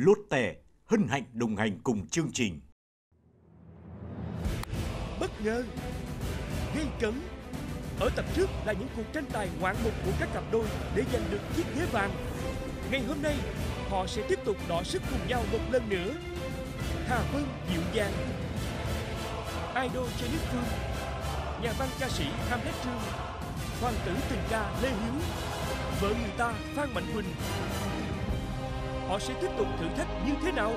Lotte hân hạnh đồng hành cùng chương trình. Bất ngờ Gây cấn. Ở tập trước là những cuộc tranh tài ngoạn mục của các cặp đôi để giành được chiếc ghế vàng. Ngày hôm nay, họ sẽ tiếp tục đọ sức cùng nhau một lần nữa. Hà Vân dịu dàng Idol Jennifer Phương. Nhà văn ca sĩ Hamlet Trương. Hoàng tử tình ca Lê Hiếu. Vợ người ta Phan Mạnh Quỳnh Họ sẽ tiếp tục thử thách như thế nào?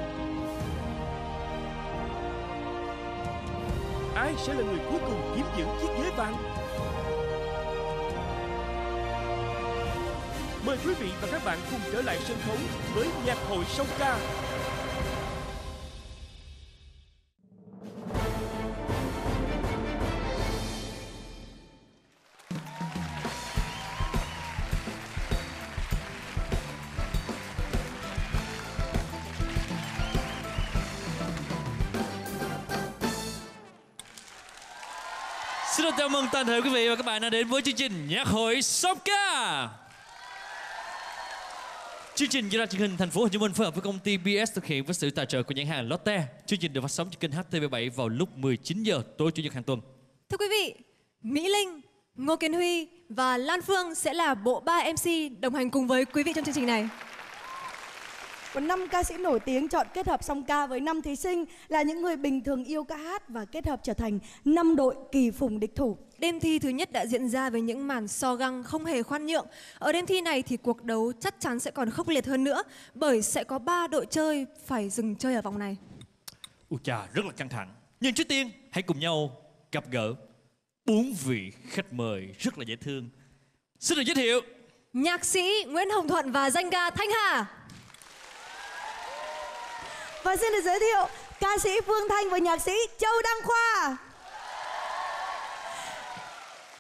Ai sẽ là người cuối cùng chiếm giữ chiếc ghế vàng? Mời quý vị và các bạn cùng trở lại sân khấu với nhạc hội song ca. chào mừng toàn thể quý vị và các bạn đã đến với chương trình Nhạc hội Sóc ca. Chương trình do đài truyền hình thành phố Hồ Chí Minh phối hợp với công ty BS thực hiện với sự tài trợ của nhãn hàng Lotte. Chương trình được phát sóng trên kênh HTV7 vào lúc 19 giờ tối chủ nhật hàng tuần. Thưa quý vị, Mỹ Linh, Ngô Kiến Huy và Lan Phương sẽ là bộ ba MC đồng hành cùng với quý vị trong chương trình này. Có 5 ca sĩ nổi tiếng chọn kết hợp song ca với 5 thí sinh là những người bình thường yêu ca hát và kết hợp trở thành 5 đội kỳ phùng địch thủ. Đêm thi thứ nhất đã diễn ra với những màn so găng không hề khoan nhượng. Ở đêm thi này thì cuộc đấu chắc chắn sẽ còn khốc liệt hơn nữa bởi sẽ có 3 đội chơi phải dừng chơi ở vòng này. Ui chà, rất là căng thẳng. Nhưng trước tiên, hãy cùng nhau gặp gỡ bốn vị khách mời rất là dễ thương. Xin được giới thiệu Nhạc sĩ Nguyễn Hồng Thuận và danh ca Thanh Hà. Và xin được giới thiệu ca sĩ Phương Thanh và nhạc sĩ Châu Đăng Khoa.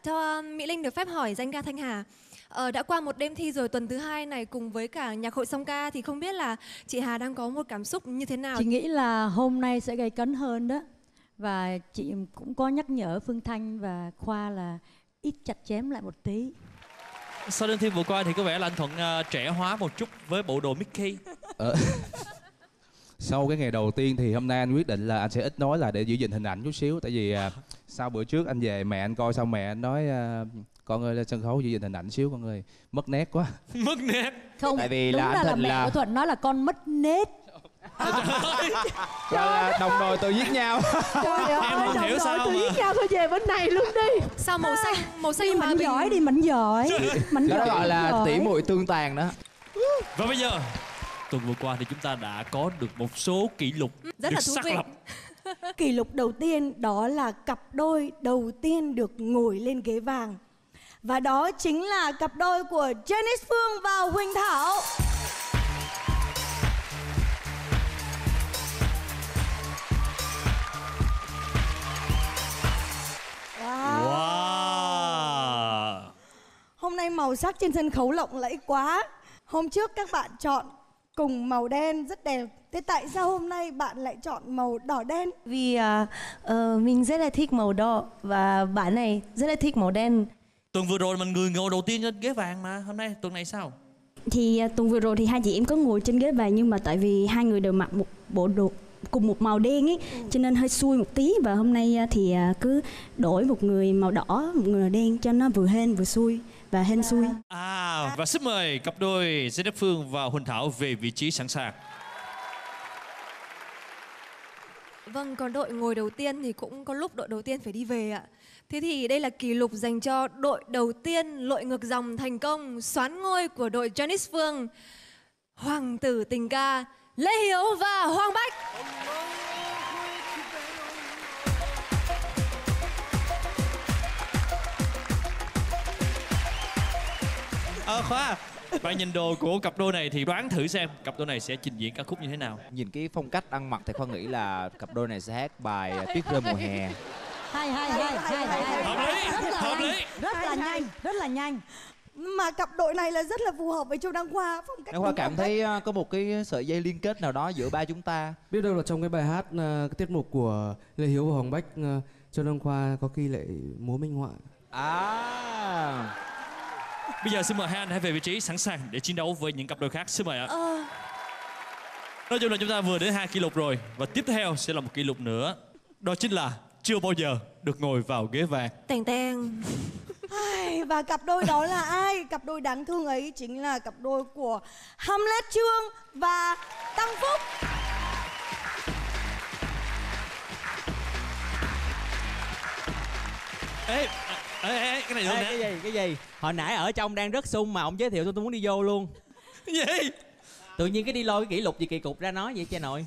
Cho uh, Mỹ Linh được phép hỏi danh ca Thanh Hà. Ờ, đã qua một đêm thi rồi tuần thứ hai này cùng với cả nhạc hội song ca thì không biết là chị Hà đang có một cảm xúc như thế nào? Chị nghĩ là hôm nay sẽ gây cấn hơn đó Và chị cũng có nhắc nhở Phương Thanh và Khoa là ít chặt chém lại một tí Sau đêm thi vừa qua thì có vẻ là anh Thuận ờ, trẻ hóa một chút với bộ đồ Mickey. Ờ. Sau cái ngày đầu tiên thì hôm nay anh quyết định là anh sẽ ít nói là để giữ gìn hình ảnh chút xíu. Tại vì à, sau bữa trước anh về mẹ anh coi xong mẹ anh nói à, Con ơi lên sân khấu giữ gìn hình ảnh xíu con ơi. Mất nét quá. Mất nét. Không, Tại vì đúng là là, anh là mẹ là- của Thuận nói là con mất nết là đồng đội tự giết nhau. Trời ơi, Em không đồng hiểu sao tôi giết nhau thôi về bên này luôn đi. Sao màu xanh màu xanh Đi mạnh giỏi đi mạnh giỏi. Mạnh đó giỏi gọi là tỉ muội tương tàn đó. Và bây giờ, tuần vừa qua thì chúng ta đã có được một số kỷ lục Rất được là thú xác vị. lập. Kỷ lục đầu tiên đó là cặp đôi đầu tiên được ngồi lên ghế vàng. Và đó chính là cặp đôi của Janice Phương và Huỳnh Thảo. Wow. Wow. Hôm nay màu sắc trên sân khấu lộng lẫy quá. Hôm trước các bạn chọn cùng màu đen rất đẹp. Thế tại sao hôm nay bạn lại chọn màu đỏ đen? Vì ờ, mình rất là thích màu đỏ và bạn này rất là thích màu đen. Tuần vừa rồi mình người ngồi đầu tiên lên ghế vàng mà Hôm nay tuần này sao? Thì à, tuần vừa rồi thì hai chị em có ngồi trên ghế vàng nhưng mà tại vì hai người đều mặc một bộ đồ cùng một màu đen ấy cho nên hơi xui một tí và hôm nay à, thì cứ đổi một người màu đỏ một người màu đen cho nó vừa hên vừa xui và hên xui À và xin mời cặp đôi Zedep Phương và Huỳnh Thảo về vị trí sẵn sàng Vâng, còn đội ngồi đầu tiên thì cũng có lúc đội đầu tiên phải đi về ạ. Thế thì đây là kỷ lục dành cho đội đầu tiên lội ngược dòng thành công xoán ngôi của đội Janice Phương. Hoàng tử tình ca Lê Hiếu và Hoàng Bách. Ờ Khoa. Bạn nhìn đồ của cặp đôi này thì đoán thử xem Cặp đôi này sẽ trình diễn ca khúc như thế nào. Nhìn cái phong cách ăn mặc thì khoa nghĩ là cặp đôi này sẽ hát bài tuyết rơi mùa hè. Hay hay hay hay hay Hợp lý, Rất là hợp nhanh, lý. Rất là nhanh Rất là nhanh. Mà cặp đội này là rất là phù hợp với Châu Đăng Khoa phong cách Em khoa cảm thấy uh, có một cái sợi dây liên kết nào đó giữa ba chúng ta. Biết đâu là trong cái bài hát à, cái tiết mục của Lê Hiếu và Hoàng Bách à, Châu Đăng Khoa có khi lại múa minh họa. À Bây giờ xin mời hai anh hãy về vị trí sẵn sàng để chiến đấu với những cặp đôi khác. Xin mời ạ. Ờ, Nói chung là chúng ta vừa đến hai kỷ lục rồi và tiếp theo sẽ là một kỷ lục nữa. Đó chính là chưa bao giờ được ngồi vào ghế vàng. tèng. Ai, Và cặp đôi đó là ai? Cặp đôi đáng thương ấy chính là cặp đôi của Hamlet Trương và Tăng Phúc. Ê, ê, ê, cái này được nè. cái gì cái gì hồi nãy ở trong đang rất sung mà ông giới thiệu tôi tôi muốn đi vô luôn Cái gì? tự nhiên cái đi lôi cái kỷ lục gì kỳ cục ra nói vậy cha nội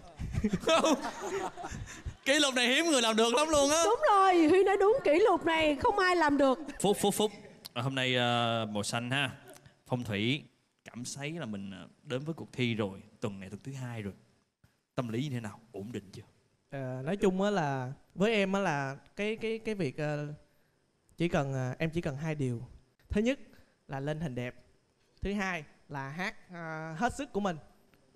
Kỷ lục này hiếm người làm được lắm luôn á. Đúng rồi, Huy nói đúng kỷ lục này không ai làm được. Phúc, Phúc, Phúc. À, hôm nay ờ, màu xanh ha. Phong thủy cảm thấy là mình ờ, đến với cuộc thi rồi. Tuần này tuần thứ hai rồi. Tâm lý như thế nào? Ổn định chưa? Ờ, nói chung á là với em á là cái cái cái việc ờ, chỉ cần ờ, em chỉ cần hai điều. Thứ nhất là lên hình đẹp. Thứ hai là hát ờ, hết sức của mình.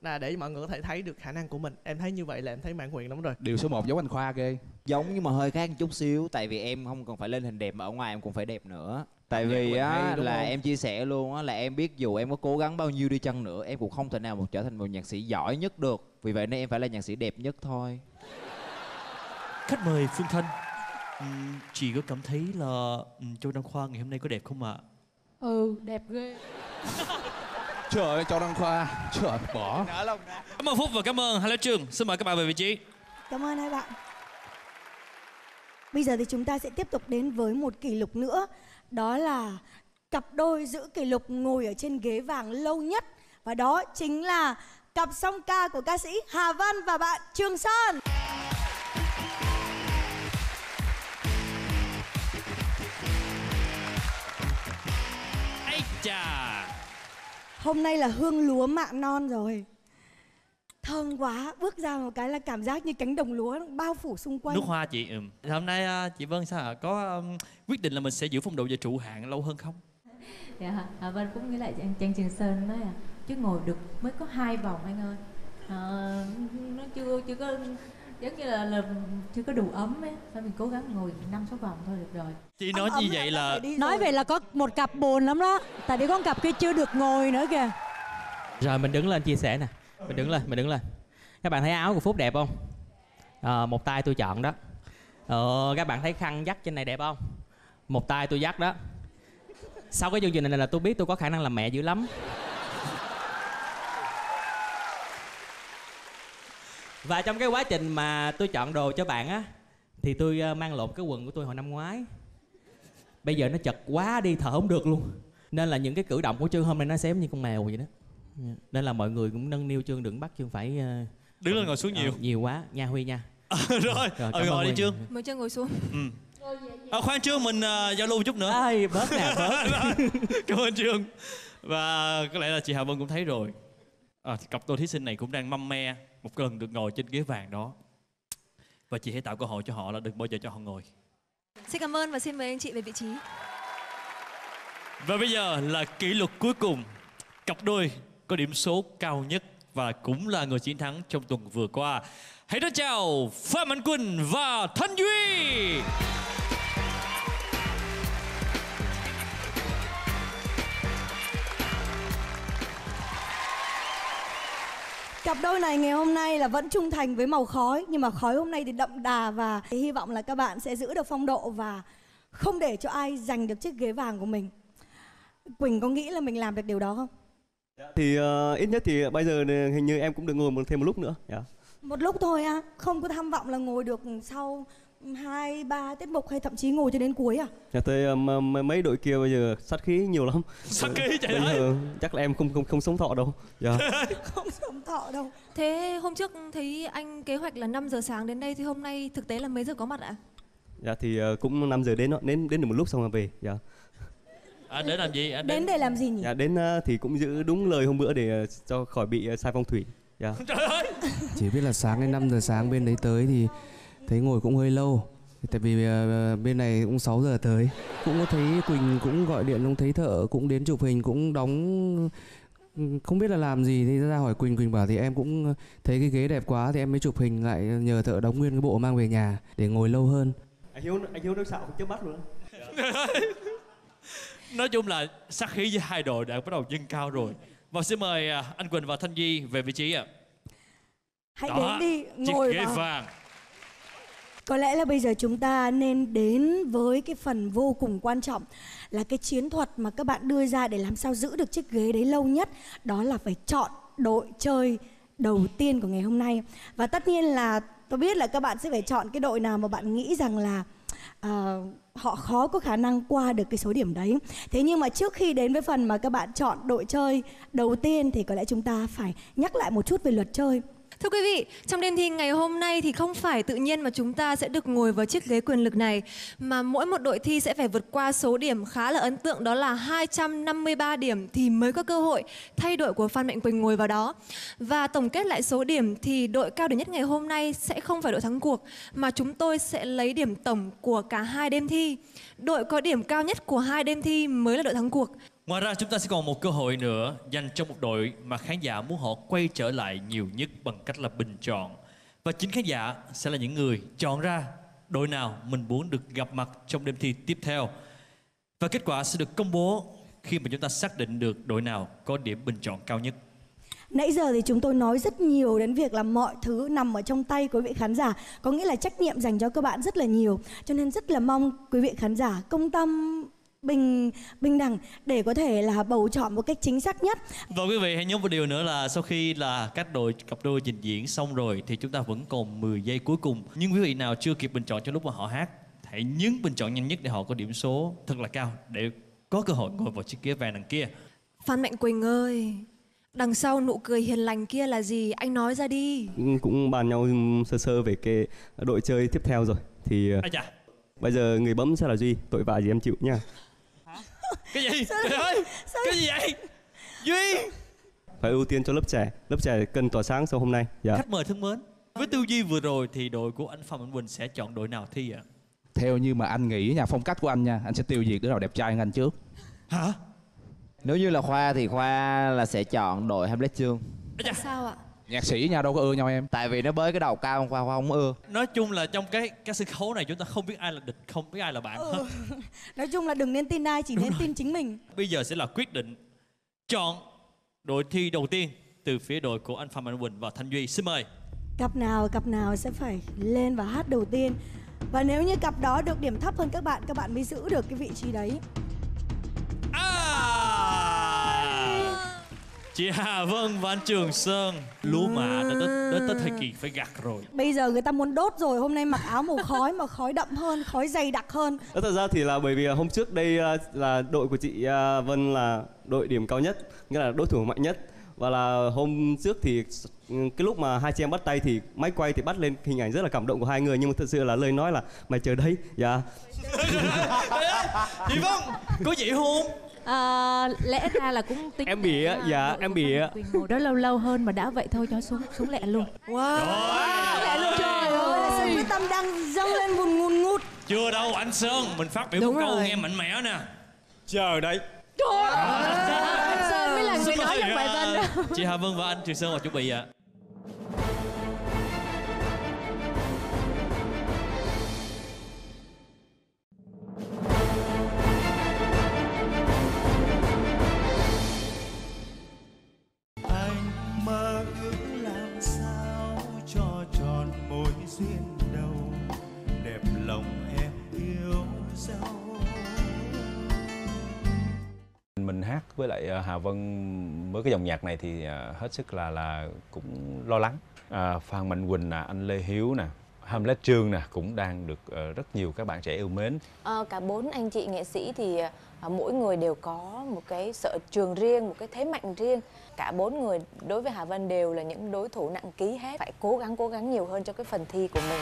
Là để mọi người có thể thấy được khả năng của mình. Em thấy như vậy là em thấy mãn nguyện lắm rồi. Điều số 1 giống anh khoa ghê. Giống nhưng mà hơi khác một chút xíu tại vì em không cần phải lên hình đẹp mà ở ngoài em cũng phải đẹp nữa. Tại vì á là không? em chia sẻ luôn á là em biết dù em có cố gắng bao nhiêu đi chăng nữa em cũng không thể nào một trở thành một nhạc sĩ giỏi nhất được. Vì vậy nên em phải là nhạc sĩ đẹp nhất thôi. Khách mời Phương Thanh. Ừm, chị có cảm thấy là ừm, Châu Đăng Khoa ngày hôm nay có đẹp không ạ? Ừ, đẹp ghê. trời ơi cho đăng khoa trời bỏ Cảm ơn Phúc và cảm ơn Hai Lê Trường. Xin mời các bạn về vị trí. Cảm ơn hai bạn. Bây giờ thì chúng ta sẽ tiếp tục đến với một kỷ lục nữa. Đó là cặp đôi giữ kỷ lục ngồi ở trên ghế vàng lâu nhất. Và đó chính là cặp song ca của ca sĩ Hà Văn và bạn Trường Sơn. Hôm nay là hương lúa mạ non rồi. Thơm quá, bước ra một cái là cảm giác như cánh đồng lúa bao phủ xung quanh. Nước hoa chị. ừm. Hôm nay à, chị Vân sao ạ? Có ừm, quyết định là mình sẽ giữ phong độ và trụ hạng lâu hơn không? Dạ, à, Vân cũng nghĩ lại Trang, Trường Sơn nói à, chứ ngồi được mới có hai vòng anh ơi. Ờ, nó chưa chưa có giống như là, là chưa có đủ ấm ấy. Thôi mình cố gắng ngồi năm sáu vòng thôi được rồi. Chị nói như vậy là Nói vậy là có một cặp buồn lắm đó. Tại vì con cặp kia chưa được ngồi nữa kìa. Rồi mình đứng lên chia sẻ nè. Mình đứng lên mình đứng lên. Các bạn thấy áo của phúc đẹp không? Ờ, một tay tôi chọn đó. Ờ, các bạn thấy khăn dắt trên này đẹp không? Một tay tôi dắt đó. Sau cái chương trình này là tôi biết tôi có khả năng làm mẹ dữ lắm và trong cái quá trình mà tôi chọn đồ cho bạn á thì tôi ờ, mang lộn cái quần của tôi hồi năm ngoái bây giờ nó chật quá đi thở không được luôn nên là những cái cử động của trương hôm nay nó xém như con mèo vậy đó Dạ. nên là mọi người cũng nâng niu trương đừng bắt trương phải ờ, Đứng lên ngồi xuống nhiều. ờ, nhiều quá nha huy nha rồi, Rồi, ờ, ơn gọi đi. Trương. Mới chưa ngồi xuống. Ừ. À, khoan Trương mình à, giao lưu một chút nữa. Ơi, bớt nè, bớt. Rồi, Cảm ơn Trương. Và có lẽ là chị Hà Vân cũng thấy rồi. À, thì cặp đôi thí sinh này cũng đang mâm me một lần được ngồi trên ghế vàng đó. Và chị hãy tạo cơ hội cho họ là đừng bao giờ cho họ ngồi. Xin cảm ơn và xin mời anh chị về vị trí. Và bây giờ là kỷ lục cuối cùng. Cặp đôi có điểm số cao nhất và cũng là người chiến thắng trong tuần vừa qua. Hãy đón chào Phạm Mạnh Quân và Thanh Duy. Cặp đôi này ngày hôm nay là vẫn trung thành với màu khói Nhưng mà khói hôm nay thì đậm đà Và hy vọng là các bạn sẽ giữ được phong độ Và không để cho ai giành được chiếc ghế vàng của mình. Quỳnh có nghĩ là mình làm được điều đó không? thì ờ, ít nhất thì bây giờ hình như em cũng được ngồi một thêm một lúc nữa. Dạ. Một lúc thôi à Không có tham vọng là ngồi được sau hai ba tiết mục hay thậm chí ngồi cho đến cuối à dạ tôi ờ, mấy đội kia bây giờ sát khí nhiều lắm Sát khí, trời Bây ơi. chắc là em không không không sống thọ đâu dạ Không sống thọ đâu Thế hôm trước thấy anh kế hoạch là 5 giờ sáng đến đây thì hôm nay thực tế là mấy giờ có mặt ạ? dạ thì ờ, cũng 5 giờ đến đó, đến đến được một lúc xong rồi về dạ À, đến làm gì? À, Đến để làm gì nhỉ? dạ đến ờ, thì cũng giữ đúng lời hôm bữa để ờ, cho khỏi bị ờ, sai phong thủy dạ Chỉ biết là sáng đến 5 giờ sáng bên đấy tới thì thấy ngồi cũng hơi lâu. Tại vì ờ, bên này cũng 6 giờ tới. Cũng có thấy Quỳnh cũng gọi điện cũng thấy thợ cũng đến chụp hình cũng đóng không biết là làm gì thì ra hỏi Quỳnh Quỳnh bảo thì em cũng thấy cái ghế đẹp quá thì em mới chụp hình lại nhờ thợ đóng nguyên cái bộ mang về nhà để ngồi lâu hơn. anh hiếu anh hiếu nước xạo không chớp mắt luôn nói chung là sát khí giữa hai đội đã bắt đầu dâng cao rồi và xin mời à, anh Quỳnh và Thanh Duy về vị trí ạ Hãy Đó, đến đi, chiếc ngồi ghế vào. vàng có lẽ là bây giờ chúng ta nên đến với cái phần vô cùng quan trọng là cái chiến thuật mà các bạn đưa ra để làm sao giữ được chiếc ghế đấy lâu nhất. Đó là phải chọn đội chơi đầu tiên của ngày hôm nay. Và tất nhiên là tôi biết là các bạn sẽ phải chọn cái đội nào mà bạn nghĩ rằng là uh, họ khó có khả năng qua được cái số điểm đấy. Thế nhưng mà trước khi đến với phần mà các bạn chọn đội chơi đầu tiên thì có lẽ chúng ta phải nhắc lại một chút về luật chơi. Thưa quý vị, trong đêm thi ngày hôm nay thì không phải tự nhiên mà chúng ta sẽ được ngồi vào chiếc ghế quyền lực này mà mỗi một đội thi sẽ phải vượt qua số điểm khá là ấn tượng đó là 253 điểm thì mới có cơ hội thay đội của Phan Mạnh Quỳnh ngồi vào đó. Và tổng kết lại số điểm thì đội cao điểm nhất ngày hôm nay sẽ không phải đội thắng cuộc mà chúng tôi sẽ lấy điểm tổng của cả hai đêm thi. Đội có điểm cao nhất của hai đêm thi mới là đội thắng cuộc. Ngoài ra, chúng ta sẽ còn một cơ hội nữa dành cho một đội mà khán giả muốn họ quay trở lại nhiều nhất bằng cách là bình chọn. Và chính khán giả sẽ là những người chọn ra đội nào mình muốn được gặp mặt trong đêm thi tiếp theo. Và kết quả sẽ được công bố khi mà chúng ta xác định được đội nào có điểm bình chọn cao nhất. Nãy giờ thì chúng tôi nói rất nhiều đến việc là mọi thứ nằm ở trong tay quý vị khán giả Có nghĩa là trách nhiệm dành cho các bạn rất là nhiều Cho nên rất là mong quý vị khán giả công tâm bình bình đẳng để có thể là bầu chọn một cách chính xác nhất Và quý vị hãy nhớ một điều nữa là sau khi là các đội cặp đôi trình diễn xong rồi thì chúng ta vẫn còn 10 giây cuối cùng. Nhưng quý vị nào chưa kịp bình chọn trong lúc mà họ hát, hãy nhấn bình chọn nhanh nhất để họ có điểm số thật là cao để có cơ hội ngồi vào chiếc ghế vàng đằng kia. Phan Mạnh Quỳnh ơi, đằng sau nụ cười hiền lành kia là gì? Anh nói ra đi. cũng, cũng bàn nhau sơ sơ về cái đội chơi tiếp theo rồi thì Ây da, bây giờ người bấm sẽ là duy tội vạ gì em chịu nha cái gì? Trời ơi, cái gì vậy? Duy! phải ưu tiên cho lớp trẻ lớp trẻ cần tỏa sáng sau hôm nay dạ Khách mời thân mến, với tư duy vừa rồi thì đội của anh Phạm Anh Quỳnh sẽ chọn đội nào thi ạ? Theo như mà anh nghĩ nha, phong cách của anh nha, anh sẽ tiêu diệt đứa nào đẹp trai hơn anh trước. Hả? Nếu như là Khoa thì Khoa là sẽ chọn đội Hamlet Trương Tại sao ạ? Nhạc sĩ nha đâu có ưa nhau em. Tại vì nó bới cái đầu cao Khoa Khoa không ưa Nói chung là trong cái cái sân khấu này chúng ta không biết ai là địch, không biết ai là bạn hết. Nói chung là đừng nên tin ai, chỉ nên tin chính mình Bây giờ sẽ là quyết định chọn đội thi đầu tiên từ phía đội của anh Phạm Anh Quỳnh và Thanh Duy. Xin mời. Cặp nào cặp nào sẽ phải lên và hát đầu tiên Và nếu như cặp đó được điểm thấp hơn các bạn Các bạn mới giữ được cái vị trí đấy Chị Hà Vân và anh Trường Sơn Lúa mạ đã tới, đã tới thời kỳ phải gặt rồi Bây giờ người ta muốn đốt rồi Hôm nay mặc áo màu khói mà khói đậm hơn Khói dày đặc hơn Thật ra thì là bởi vì hôm trước đây ờ, là đội của chị ờ, Vân là đội điểm cao nhất, nghĩa là đối thủ mạnh nhất. Và là hôm trước thì cái lúc mà hai chị em bắt tay thì máy quay thì bắt lên hình ảnh rất là cảm động của hai người nhưng mà thật sự là lời nói là mày chờ đấy. Dạ. Chị Vân, có vậy không? À, lẽ ra là cũng tính Em bị á, dạ em bị á. Quỳnh ngồi đó lâu lâu hơn mà đã vậy thôi cho xuống xuống lẹ luôn. Wow Lẽ luôn. trời ơi sự quyết tâm đang dâng lên vùn ngùn ngút Chưa đâu anh Sơn, mình phát biểu Đúng một câu nghe mạnh mẽ nè. Chờ đấy. Anh Sơn mới là người nói trong bài à, văn Chị Hà Vân và anh Trường Sơn vào chuẩn bị ạ với lại à, Hà Vân với cái dòng nhạc này thì à, hết sức là là cũng lo lắng à, Phan Mạnh Quỳnh nè anh Lê Hiếu nè Hamlet Trương nè cũng đang được ờ, rất nhiều các bạn trẻ yêu mến À, cả bốn anh chị nghệ sĩ thì à, mỗi người đều có một cái sở trường riêng, một cái thế mạnh riêng. Cả bốn người đối với Hà Vân đều là những đối thủ nặng ký hết. Phải cố gắng cố gắng nhiều hơn cho cái phần thi của mình.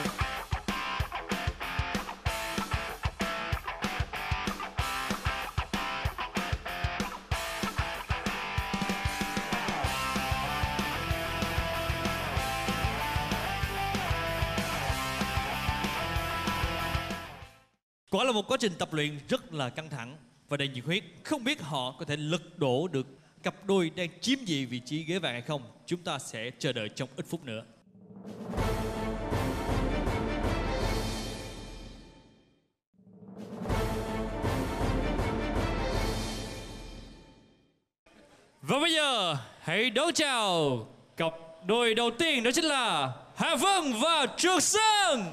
Quả là một quá trình tập luyện rất là căng thẳng và đầy nhiệt huyết. Không biết họ có thể lật đổ được cặp đôi đang chiếm gì vị trí ghế vàng hay không? Chúng ta sẽ chờ đợi trong ít phút nữa. Và bây giờ, hãy đón chào cặp đôi đầu tiên đó chính là Hà Vân và Trường Sơn.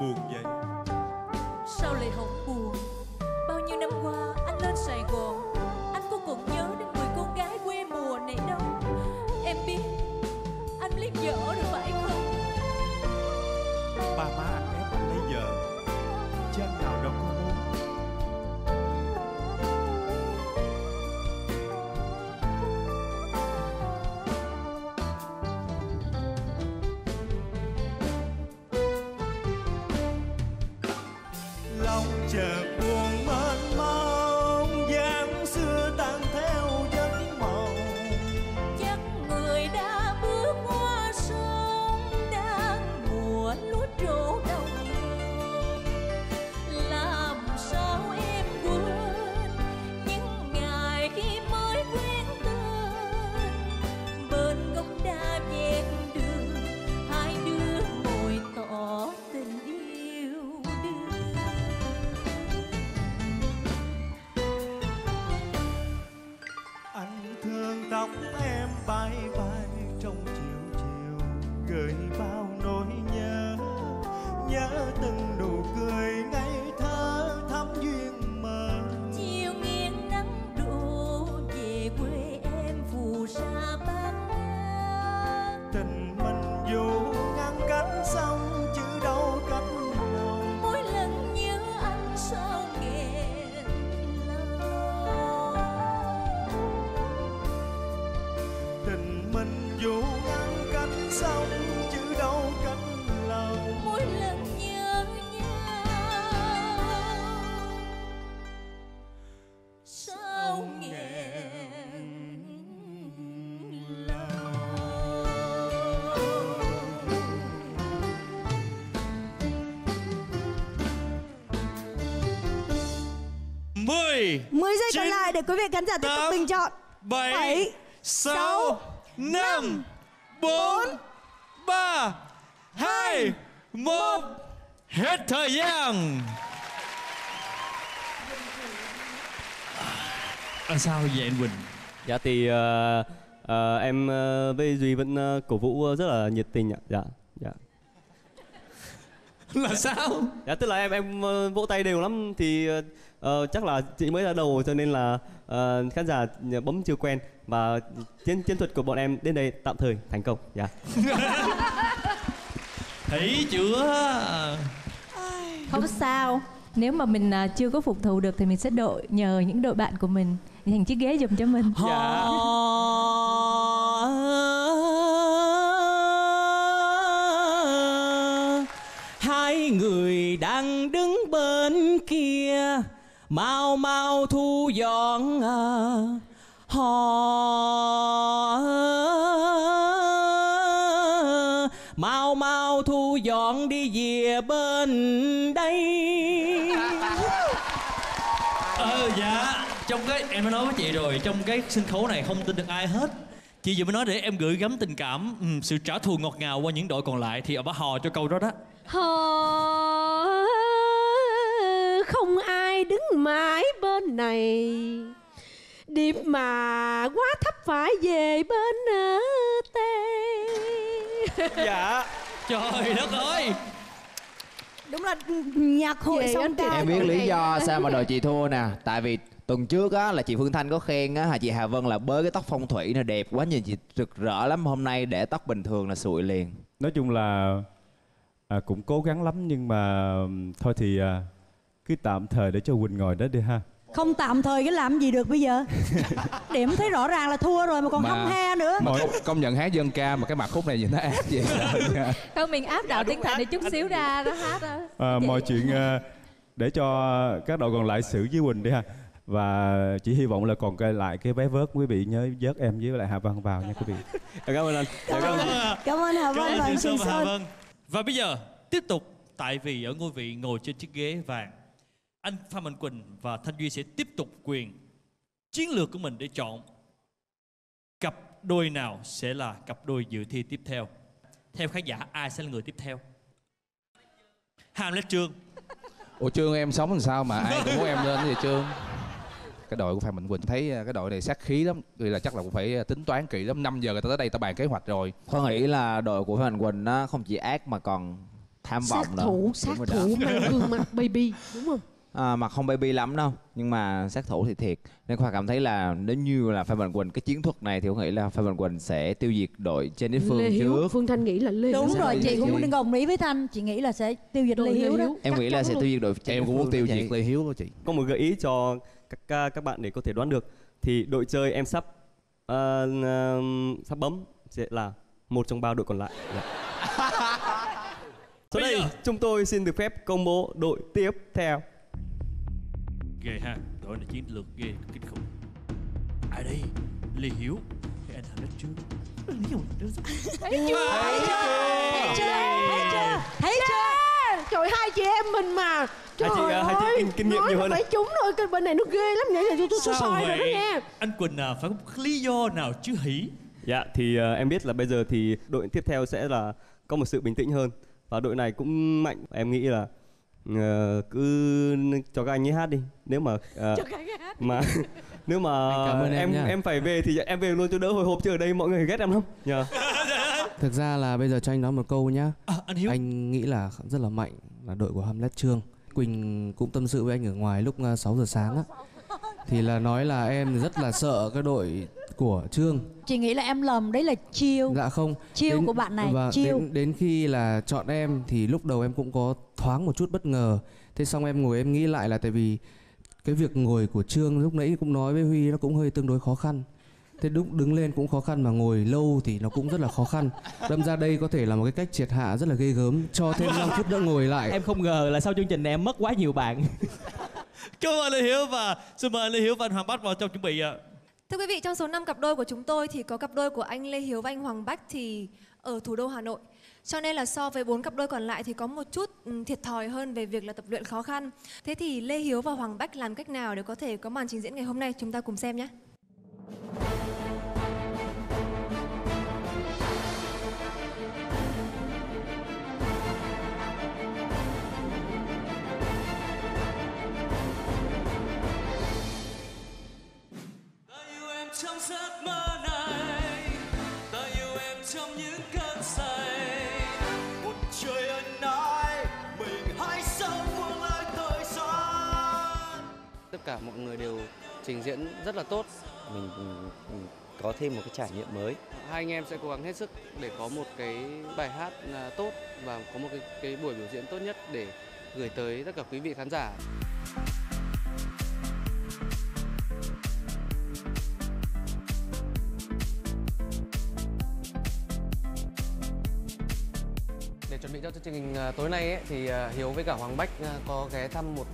Buồn vậy? 10 10 giây 9, còn lại để quý vị khán giả tiếp 8, tục bình chọn. 7, 7 6, 6 5, 5 4, 4 3 2 1 Hết thời gian. À, Sao vậy anh Quỳnh? Dạ thì uh, uh, em uh, với Duy vẫn uh, cổ vũ uh, rất là nhiệt tình ạ. Dạ, dạ. Là sao? Dạ tức là em em vỗ tay đều lắm. Thì ờ, chắc là chị mới ra đầu cho nên là ờ, khán giả bấm chưa quen và chiến chiến thuật của bọn em đến đây tạm thời thành công. Dạ. Thấy chưa? Không sao. Nếu mà mình à, chưa có phục thù được thì mình sẽ đội nhờ những đội bạn của mình thành chiếc ghế giùm cho mình. Dạ. hai người đang đứng bên kia mau mau thu dọn à, họ mau mau thu dọn đi về bên đây. Ờ dạ. Trong cái em đã nói với chị rồi Trong cái sân khấu này không tin được ai hết. Chị vừa mới nói để em gửi gắm tình cảm ừ, Sự trả thù ngọt ngào qua những đội còn lại Thì ở bà hò cho câu đó đó. Họ không ai đứng mãi bên này? Điệp mà quá thấp phải về bên ở tây Dạ. Trời đất ơi. Đúng là nhạc hội song anh ca. Em biết lý do sao mà đội chị thua nè. Tại vì tuần trước á là chị Phương Thanh có khen á hà chị Hà Vân là bới cái tóc phong thủy này đẹp quá nhìn chị rực rỡ lắm. Hôm nay để tóc bình thường là sụi liền. Nói chung là à, cũng cố gắng lắm nhưng mà ừm, thôi thì à, cứ tạm thời để cho Quỳnh ngồi đó đi ha. Không tạm thời cái làm gì được bây giờ? Điểm thấy rõ ràng là thua rồi mà còn hăm he nữa. Mọi, công nhận hát dân ca mà cái mặt khúc này nhìn nó ác vậy. Không mình áp đảo tinh thần để chút xíu ra đó hát đó. à, mọi chuyện à, để cho các đội còn lại xử với Quỳnh đi ha. Và chỉ hy vọng là còn lại cái vé vớt quý vị nhớ vớt em với lại Hà Văn vào nha quý vị. Cảm ơn anh. Cảm ơn, cảm ơn Hà Cảm Vân ơn và Trường anh Sơn Trường và Hà Vân. Và bây giờ tiếp tục Tại vì ở ngôi vị ngồi trên chiếc ghế vàng Anh Phan Mạnh Quỳnh và Thanh Duy sẽ tiếp tục quyền Chiến lược của mình để chọn Cặp đôi nào sẽ là cặp đôi dự thi tiếp theo. Theo khán giả ai sẽ là người tiếp theo? Hamlet Trương Ủa Trương em sống làm sao mà ai cũng muốn em lên vậy Trương? Cái đội của Phan Mạnh Quỳnh thấy à, cái đội này sát khí lắm. Vì là chắc là cũng phải à, tính toán kỹ lắm. 5 giờ người ta tới đây ta bàn kế hoạch rồi. Con nghĩ là đội của Phan Quỳnh nó không chỉ ác mà còn tham vọng Sát nữa. thủ, sát rồi đó. thủ mang gương mặt baby Đúng không? À, mà không baby lắm đâu nhưng mà sát thủ thì thiệt nên khoa cảm thấy là nếu như là phan mạnh quỳnh cái chiến thuật này thì tôi nghĩ là phan mạnh quỳnh sẽ tiêu diệt đội jennifer phương Lê Hiếu, trước Phương Thanh nghĩ là Lê Đúng Hiếu. rồi chị cũng đừng đồng ý với Thanh Chị nghĩ là sẽ tiêu diệt Lê Lê Hiếu đó Hiếu. em nghĩ là sẽ tiêu diệt đội em cũng muốn tiêu diệt. Lê Hiếu đó chị Có một gợi ý cho các các các bạn để có thể đoán được thì đội chơi em sắp ờ, ờ, sắp bấm sẽ là một trong ba đội còn lại. Dạ. Sau đây chúng tôi xin được phép công bố đội tiếp theo. Ghê ha. Đội này chiến lược ghê kinh khủng. Ai đây? Lê Hiếu. Hay anh Hamlet Trương Lê Hiếu Thấy chưa? Thấy chưa? Thấy chưa? Thấy chưa? Thấy chưa? Trời hai chị em mình mà. Trời Hai chị, à, hai chị ơi, kinh- kinh nghiệm nhiều là hơn phải à? chúng thôi Cái bên này nó ghê lắm vậy là tôi soi rồi đó nghe Anh Quỳnh à phải có lý do nào chứ hỉ? Dạ thì ờ, em biết là bây giờ thì đội tiếp theo sẽ là có một sự bình tĩnh hơn. Và đội này cũng mạnh. Em nghĩ là ờ, cứ cho các anh ấy hát đi. Nếu mà ờ, Cho các anh ấy hát. mà nếu mà cảm ơn em em nha. em phải về thì em về luôn cho đỡ hồi hộp chứ ở đây mọi người ghét em lắm. Nhờ. Thực ra là bây giờ cho anh nói một câu nhá. anh Hiếu. Anh nghĩ là rất là mạnh là đội của Hamlet Trương. Quỳnh cũng tâm sự với anh ở ngoài lúc uh, 6 giờ sáng á. Thì là nói là em rất là sợ cái đội của trương. Chị nghĩ là em lầm đấy là chiêu. Dạ không chiêu của bạn này vâng, chiêu. đến, đến khi là chọn em thì lúc đầu em cũng có thoáng một chút bất ngờ. Thế xong em ngồi em nghĩ lại là tại vì cái việc ngồi của trương lúc nãy cũng nói với huy nó cũng hơi tương đối khó khăn. Thế đúng đứng lên cũng khó khăn mà ngồi lâu thì nó cũng rất là khó khăn. Đâm ra đây có thể là một cái cách triệt hạ rất là ghê gớm cho thêm 5 phút nữa ngồi lại. Em không ngờ là sau chương trình này em mất quá nhiều bạn Cảm ơn Lê Hiếu và xin mời Lê Hiếu và anh Hoàng Bách vào trong chuẩn bị ạ. Thưa quý vị, trong số 5 cặp đôi của chúng tôi thì có cặp đôi của anh Lê Hiếu và anh Hoàng Bách thì ở thủ đô Hà Nội. Cho nên là so với bốn cặp đôi còn lại thì có một chút ừ, thiệt thòi hơn về việc là tập luyện khó khăn. Thế thì Lê Hiếu và Hoàng Bách làm cách nào để có thể có màn trình diễn ngày hôm nay? Chúng ta cùng xem nhé. Cả mọi người đều trình diễn rất là tốt. Mình có thêm một cái trải nghiệm mới. Hai anh em sẽ cố gắng hết sức để có một cái bài hát à, tốt và có một cái, cái buổi biểu diễn tốt nhất để gửi tới tất cả quý vị khán giả để chuẩn bị cho chương trình à, tối nay ấy, thì à, Hiếu với cả Hoàng Bách à, có ghé thăm một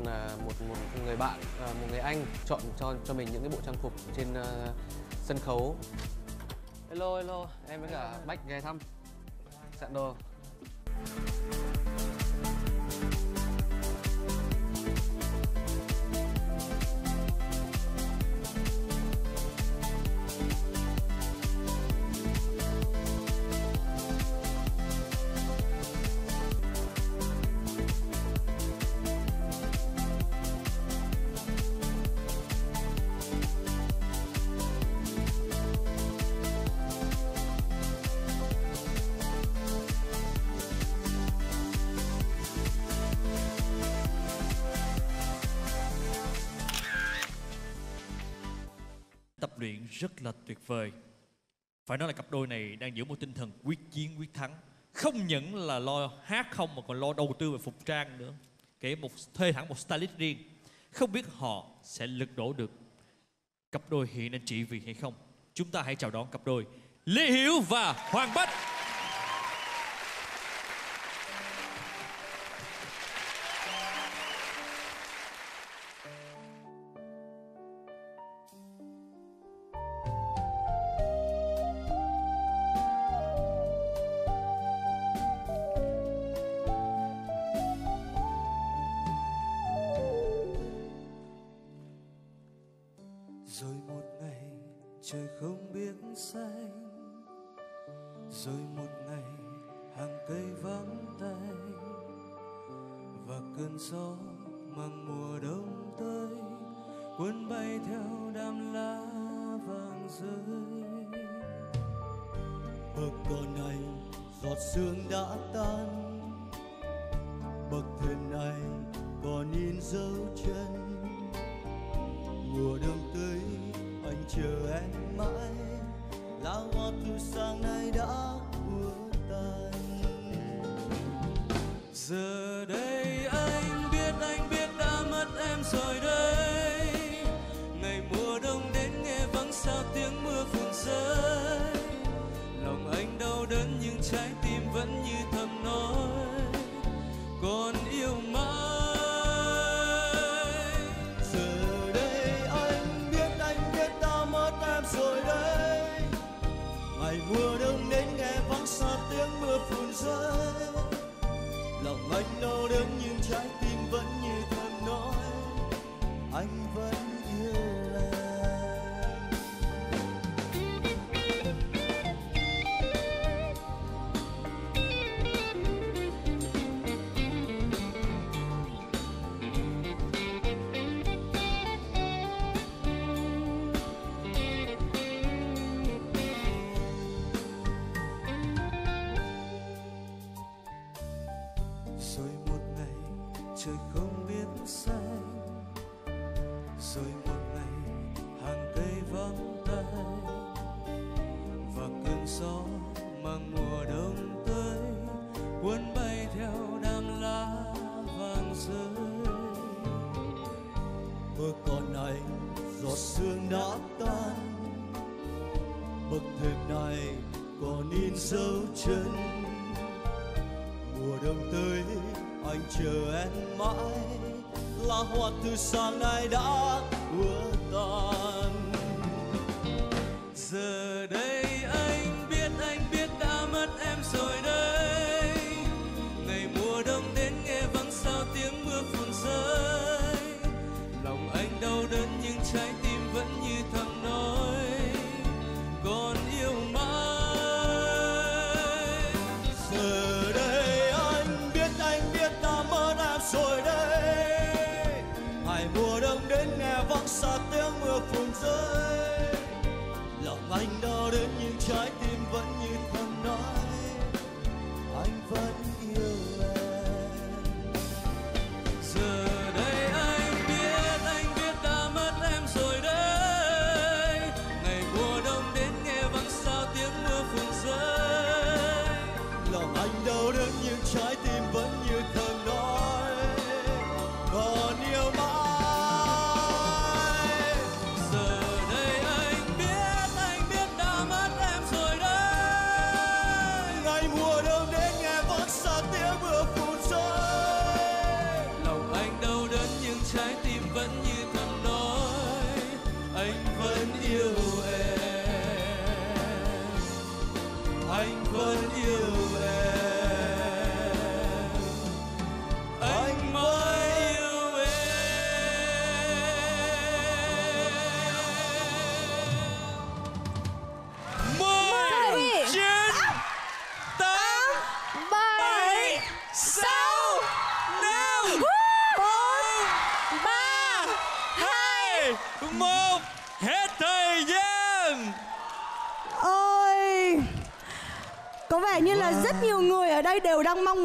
một một người bạn một người anh chọn cho cho mình những cái bộ trang phục trên sân khấu. Hello hello, em với cả Bách ghé thăm. Sạn đồ. Rất là tuyệt vời. Phải nói là cặp đôi này đang giữ một tinh thần quyết chiến, quyết thắng. Không những là lo hát không mà còn lo đầu tư về phục trang nữa. Kể một, thuê hẳn một stylist riêng. Không biết họ sẽ lật đổ được cặp đôi hiện nên trị vì hay không. Chúng ta hãy chào đón cặp đôi Lê Hiếu và Hoàng Bách. cuộc thềm này còn in dấu chân? Mùa đông tới, anh chờ em mãi. Lá hoa từ sáng nay đã úa tàn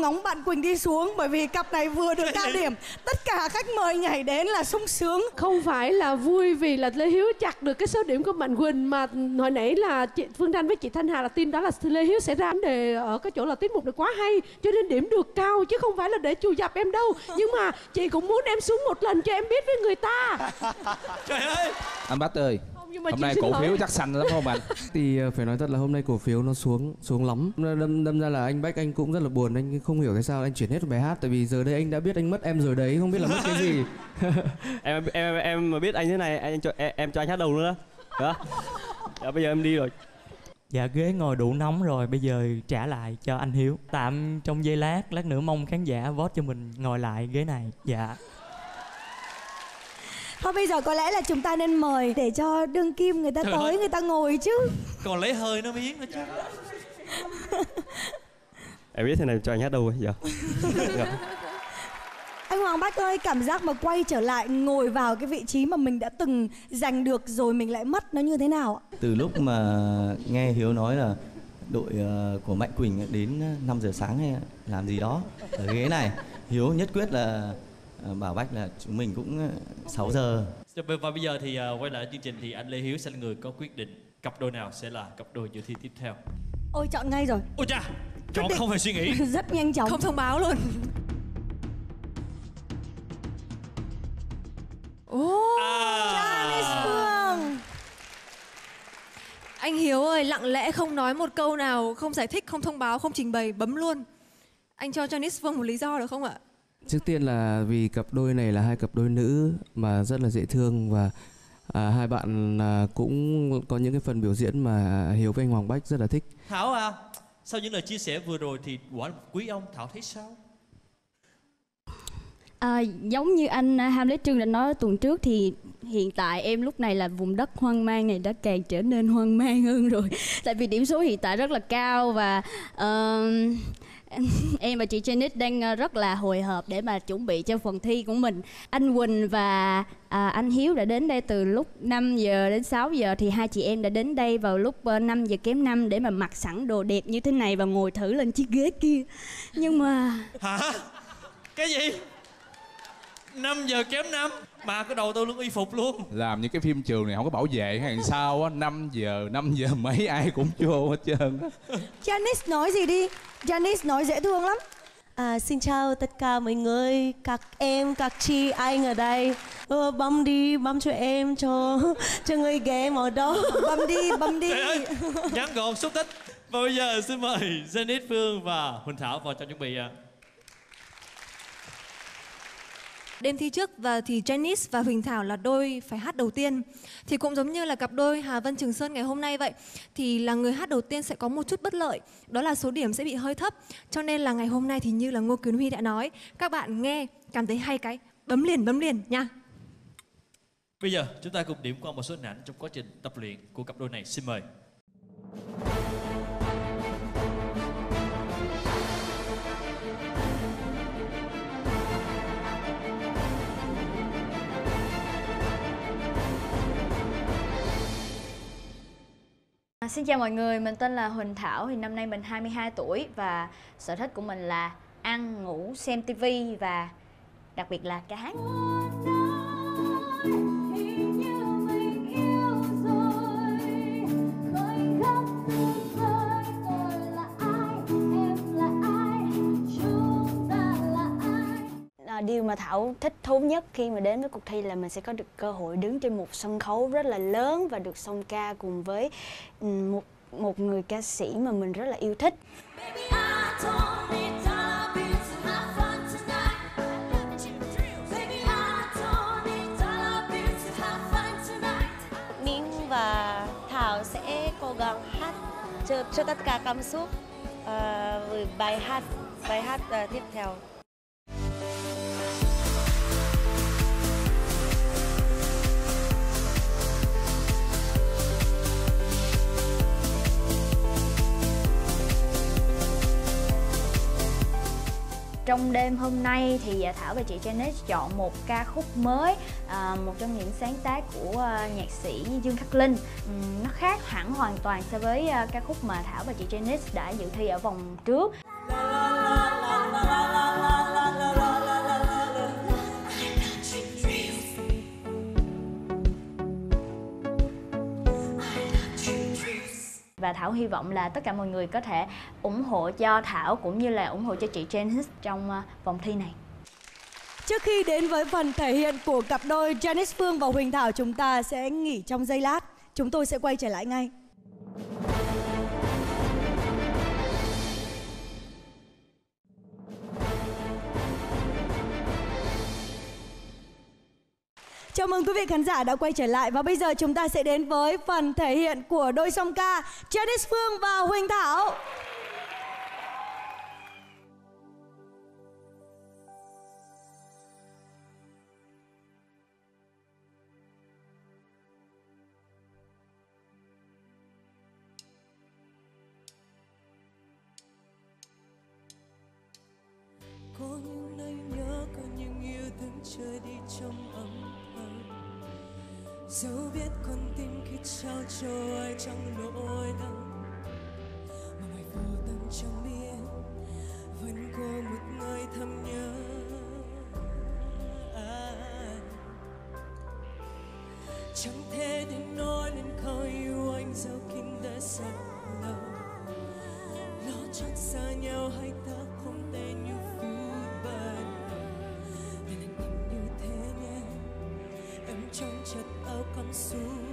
ngóng bạn Quỳnh đi xuống bởi vì cặp này vừa được cao điểm. Tất cả khách mời nhảy đến là sung sướng. Không phải là vui vì là Lê Hiếu chặt được cái số điểm của Mạnh Quỳnh mà hồi nãy là chị Phương Thanh với chị Thanh Hà là tin đó là Lê Hiếu sẽ ra vấn đề ở cái chỗ là tiết mục này quá hay cho nên điểm được cao chứ không phải là để chù dập em đâu. Nhưng mà chị cũng muốn em xuống một lần cho em biết với người ta. Trời ơi! Anh Bách ơi nhưng mà hôm nay cổ phiếu chắc xanh lắm không anh thì ờ, phải nói thật là hôm nay cổ phiếu nó xuống xuống lắm. Đâm đâm ra là anh bách anh cũng rất là buồn anh không hiểu tại sao anh chuyển hết bài hát tại vì giờ đây anh đã biết anh mất em rồi đấy không biết là mất cái gì. Em em em mà biết anh thế này anh cho em, em cho anh hát đầu đó. Đó dạ, bây giờ em đi rồi. Dạ ghế ngồi đủ nóng rồi Bây giờ trả lại cho anh Hiếu. Tạm trong giây lát Lát nữa mong khán giả vote cho mình ngồi lại ghế này. Dạ thôi bây giờ có lẽ là chúng ta nên mời để cho đương kim người ta Trời tới ơi. người ta ngồi chứ. Còn lấy hơi nó miếng nữa chứ. Em biết thế này cho anh hát đầu dạ. Dạ. Anh Hoàng Bách ơi, cảm giác mà quay trở lại ngồi vào cái vị trí mà mình đã từng giành được rồi mình lại mất nó như thế nào ạ? Từ lúc mà nghe Hiếu nói là đội ờ, của Mạnh Quỳnh đến 5 giờ sáng hay làm gì đó ở ghế này, Hiếu nhất quyết là bảo Bách là chúng mình cũng ờ, 6 giờ. và bây giờ thì à, quay lại chương trình thì anh Lê Hiếu sẽ là người có quyết định cặp đôi nào sẽ là cặp đôi dự thi tiếp theo Ôi chọn ngay rồi. ôi cha chọn không hề suy nghĩ Rất nhanh chóng. Không thông báo luôn. Ồ, Janice Phương. Anh Hiếu ơi, lặng lẽ không nói một câu nào, không giải thích, không thông báo, không trình bày, bấm luôn. Anh cho Janice Phương một lý do được không ạ? Trước tiên là vì cặp đôi này là hai cặp đôi nữ mà rất là dễ thương và à, hai bạn à, cũng có những cái phần biểu diễn mà Hiếu với anh Hoàng Bách rất là thích. Thảo à sau những lời chia sẻ vừa rồi thì quả quý ông Thảo thấy sao À, giống như anh à, Hamlet Trương đã nói tuần trước thì hiện tại em lúc này là vùng đất hoang mang này đã càng trở nên hoang mang hơn rồi tại vì điểm số hiện tại rất là cao và ờ, em và chị Janice đang ờ, rất là hồi hộp để mà chuẩn bị cho phần thi của mình. Anh Quỳnh và à, anh Hiếu đã đến đây từ lúc 5 giờ đến 6 giờ thì hai chị em đã đến đây vào lúc ờ, 5 giờ kém 5 để mà mặc sẵn đồ đẹp như thế này và ngồi thử lên chiếc ghế kia. Nhưng mà hả? Cái gì? 5 giờ kém 5 mà cái đầu tôi luôn y phục luôn làm những cái phim trường này không có bảo vệ hay sao á 5 giờ 5 giờ mấy ai cũng vô hết trơn Janice nói gì đi Janice nói dễ thương lắm À, xin chào tất cả mọi người, các em, các chị, anh ở đây. Ờ, bấm đi, bấm cho em, cho cho người ghé màu đó. bấm đi, bấm đi. Ngắn gọn xúc tích Và bây giờ xin mời Zenith Phương và Huỳnh Thảo vào trong chuẩn bị ạ. Đêm thi trước và thì Janice và Huỳnh Thảo là đôi phải hát đầu tiên. Thì cũng giống như là cặp đôi Hà Vân Trường Sơn ngày hôm nay vậy thì là người hát đầu tiên sẽ có một chút bất lợi, đó là số điểm sẽ bị hơi thấp. Cho nên là ngày hôm nay thì như là Ngô Kiến Huy đã nói, các bạn nghe cảm thấy hay cái bấm liền bấm liền nha. Bây giờ chúng ta cùng điểm qua một số hình ảnh trong quá trình tập luyện của cặp đôi này. Xin mời. À, xin chào mọi người, mình tên là Huỳnh Thảo, thì năm nay mình 22 tuổi và sở thích của mình là ăn, ngủ, xem tivi và đặc biệt là ca hát. À, điều mà Thảo thích thú nhất khi mà đến với cuộc thi là mình sẽ có được cơ hội đứng trên một sân khấu rất là lớn và được song ca cùng với ừ, một một người ca sĩ mà mình rất là yêu thích. Min và Thảo sẽ cố gắng hát cho, cho tất cả cảm xúc ờ, với bài hát bài hát ờ, tiếp theo. Trong đêm hôm nay thì à, Thảo và chị Janice chọn một ca khúc mới, à, một trong những sáng tác của à, nhạc sĩ Dương Khắc Linh. Nó khác hẳn hoàn toàn so với à, ca khúc mà Thảo và chị Janice đã dự thi ở vòng trước. Và Thảo hy vọng là tất cả mọi người có thể ủng hộ cho Thảo cũng như là ủng hộ cho chị Janice trong ờ, vòng thi này. Trước khi đến với phần thể hiện của cặp đôi Janice Phương và Huỳnh Thảo, chúng ta sẽ nghỉ trong giây lát. Chúng tôi sẽ quay trở lại ngay. Chào mừng quý vị khán giả đã quay trở lại và bây giờ chúng ta sẽ đến với phần thể hiện của đôi song ca Janice Phương và Huỳnh Thảo. có những nỗi nhớ có những yêu thương trôi đi trong dẫu biết con tim khi trao cho ai trong nỗi đau, mà ngoài vô tâm trong miên vẫn có một người thầm nhớ. Anh chẳng thể để nói nên câu yêu anh dẫu kinh đã xa lâu lo chắc xa nhau hai ta không tên áo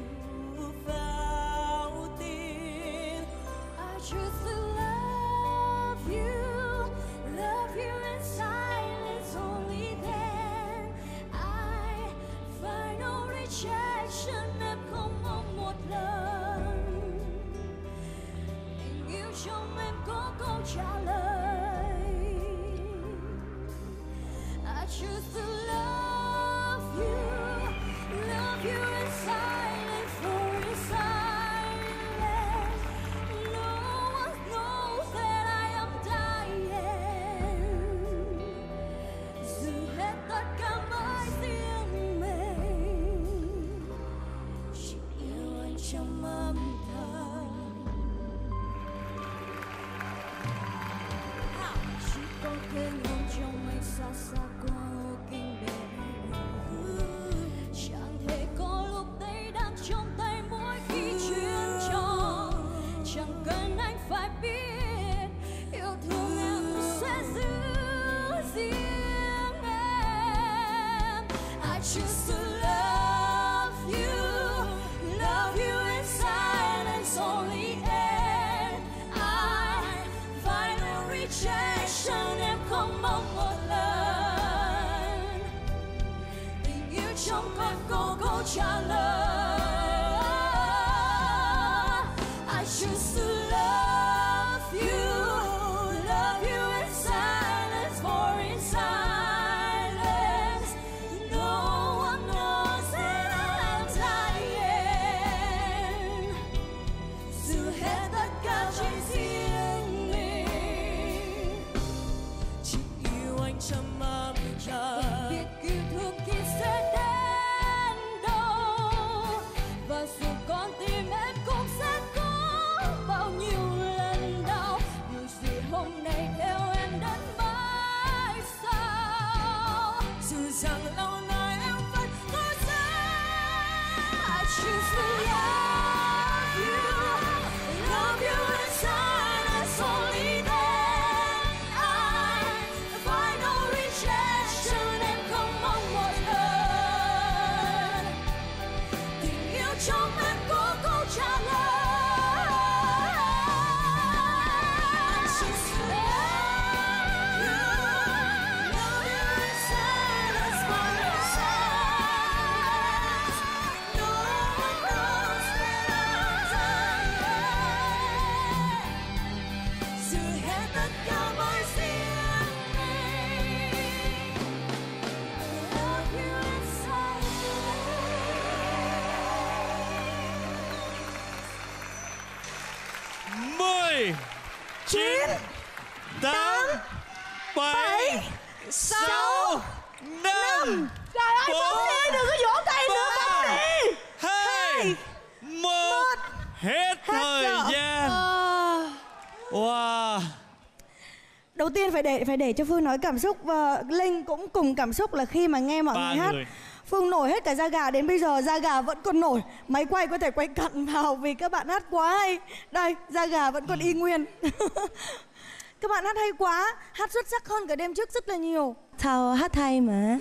phải để cho Phương nói cảm xúc và Linh cũng cùng cảm xúc là khi mà nghe mọi người hát. người. Phương nổi hết cả da gà đến bây giờ da gà vẫn còn nổi. Máy quay có thể quay cận vào vì các bạn hát quá hay. Đây, da gà vẫn còn y nguyên. các bạn hát hay quá, hát xuất sắc hơn cả đêm trước rất là nhiều. Thảo hát hay mà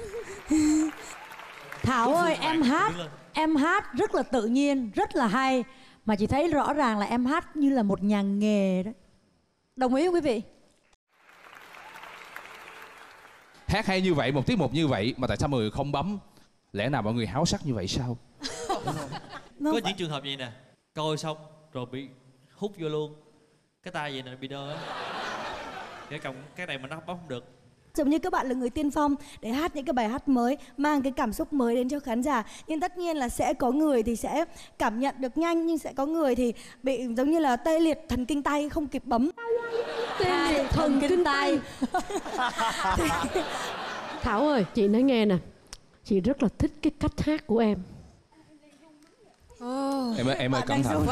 Thảo ơi em hát em hát rất là tự nhiên rất là hay mà chị thấy rõ ràng là em hát như là một nhà nghề đó đồng ý không quý vị Hát hay như vậy, một tiết mục như vậy mà tại sao mọi người không bấm? Lẽ nào mọi người háo sắc như vậy sao? có những trường hợp vậy nè coi xong rồi bị hút vô luôn cái tay vậy nè bị đơ á cái cộng cái này mà nó bấm không được Giống như các bạn là người tiên phong để hát những cái bài hát mới, mang cái cảm xúc mới đến cho khán giả. Nhưng tất nhiên là sẽ có người thì sẽ cảm nhận được nhanh nhưng sẽ có người thì bị giống như là tê liệt thần kinh tay không kịp bấm. Tê liệt thần kinh tay. Thảo ơi, chị nói nghe nè. Chị rất là thích cái cách hát của em. Em ơi, em ơi cẩn thận.